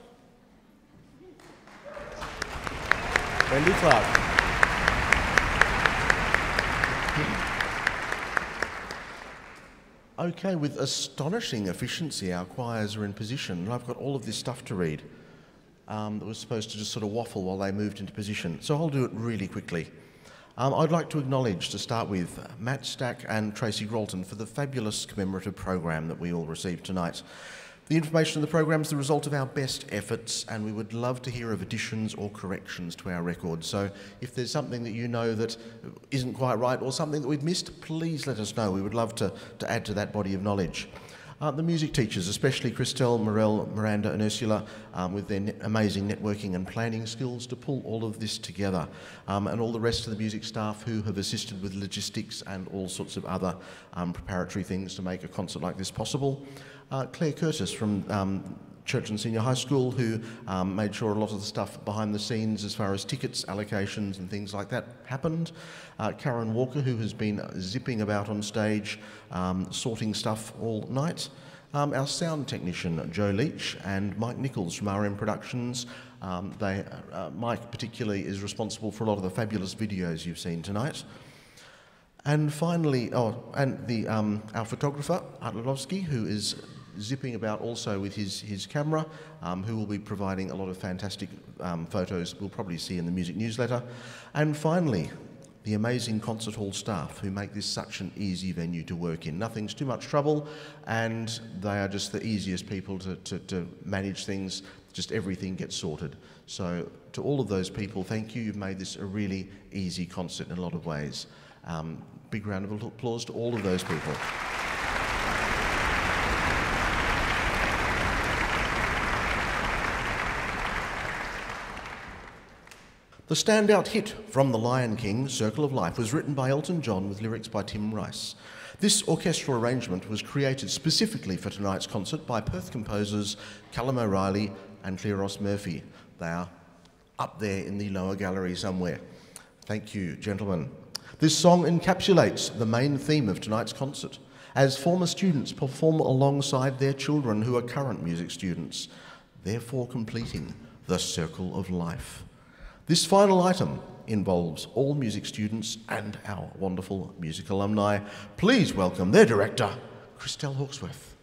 Wendy Clark. Okay, with astonishing efficiency, our choirs are in position. And I've got all of this stuff to read um, that was supposed to just sort of waffle while they moved into position. So I'll do it really quickly. Um, I'd like to acknowledge, to start with, Matt Stack and Tracy Gralton for the fabulous commemorative program that we all received tonight. The information in the program is the result of our best efforts, and we would love to hear of additions or corrections to our record. So, if there's something that you know that isn't quite right or something that we've missed, please let us know. We would love to, to add to that body of knowledge. Uh, the music teachers, especially Kristel, Mirelle, Miranda, and Ursula, um, with their amazing networking and planning skills to pull all of this together, um, and all the rest of the music staff who have assisted with logistics and all sorts of other um, preparatory things to make a concert like this possible. Uh, Claire Curtis from Churchland Senior High School, who um, made sure a lot of the stuff behind the scenes, as far as tickets, allocations, and things like that, happened. Uh, Caron Walker, who has been zipping about on stage, um, sorting stuff all night. Um, our sound technician, Joe Leach, and Mike Nichols from RM Productions. Um, they, uh, Mike, particularly, is responsible for a lot of the fabulous videos you've seen tonight. And finally, oh, and the, um, our photographer, Art who is zipping about also with his, his camera, um, who will be providing a lot of fantastic um, photos we'll probably see in the music newsletter. And finally, the amazing concert hall staff who make this such an easy venue to work in. Nothing's too much trouble, and they are just the easiest people to, to, to manage things. Just everything gets sorted. So, to all of those people, thank you. You've made this a really easy concert in a lot of ways. Um, big round of applause to all of those people. The standout hit from The Lion King, Circle of Life, was written by Elton John with lyrics by Tim Rice. This orchestral arrangement was created specifically for tonight's concert by Perth composers Callum O'Reilly and Claire Ross Murphy. They are up there in the lower gallery somewhere. Thank you, gentlemen. This song encapsulates the main theme of tonight's concert as former students perform alongside their children who are current music students, therefore completing the circle of life. This final item involves all music students and our wonderful music alumni. Please welcome their director, Kristel Hawksworth.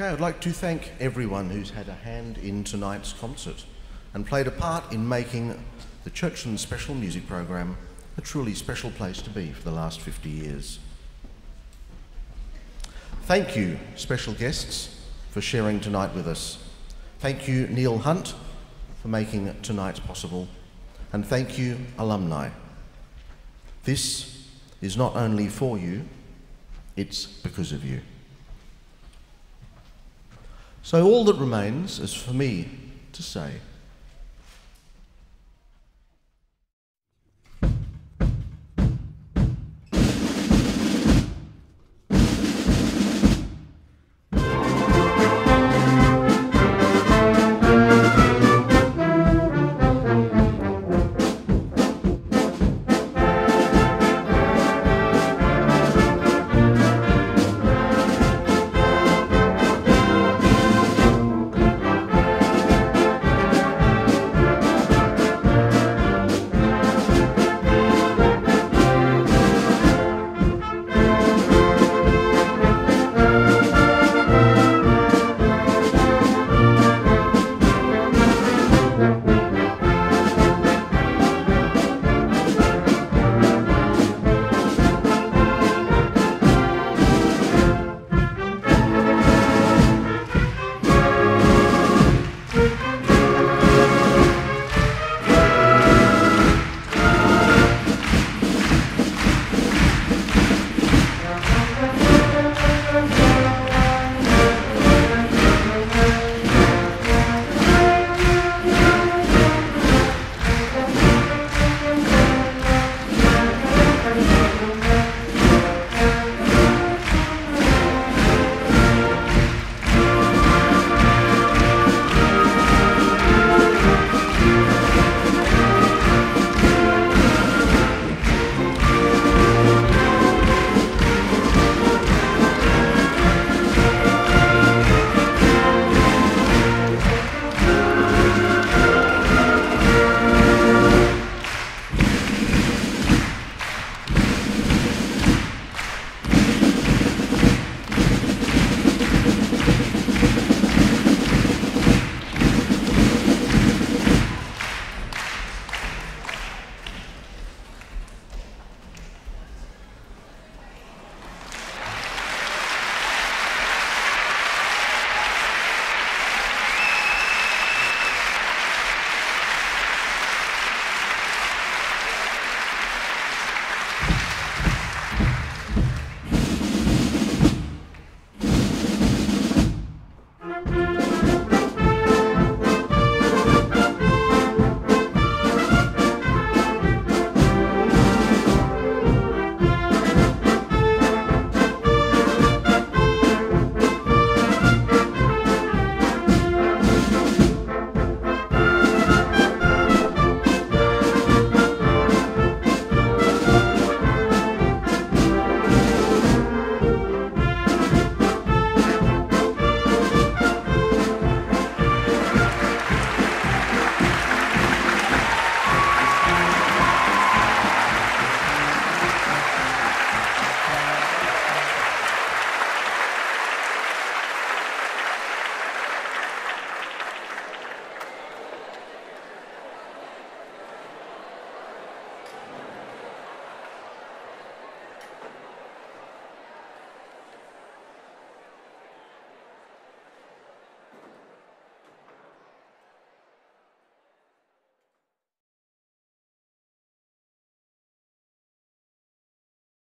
Okay, I'd like to thank everyone who's had a hand in tonight's concert and played a part in making the Churchlands Special Music Program a truly special place to be for the last 50 years. Thank you, special guests, for sharing tonight with us. Thank you, Neil Hunt, for making tonight possible. And thank you, alumni. This is not only for you, it's because of you. So all that remains is for me to say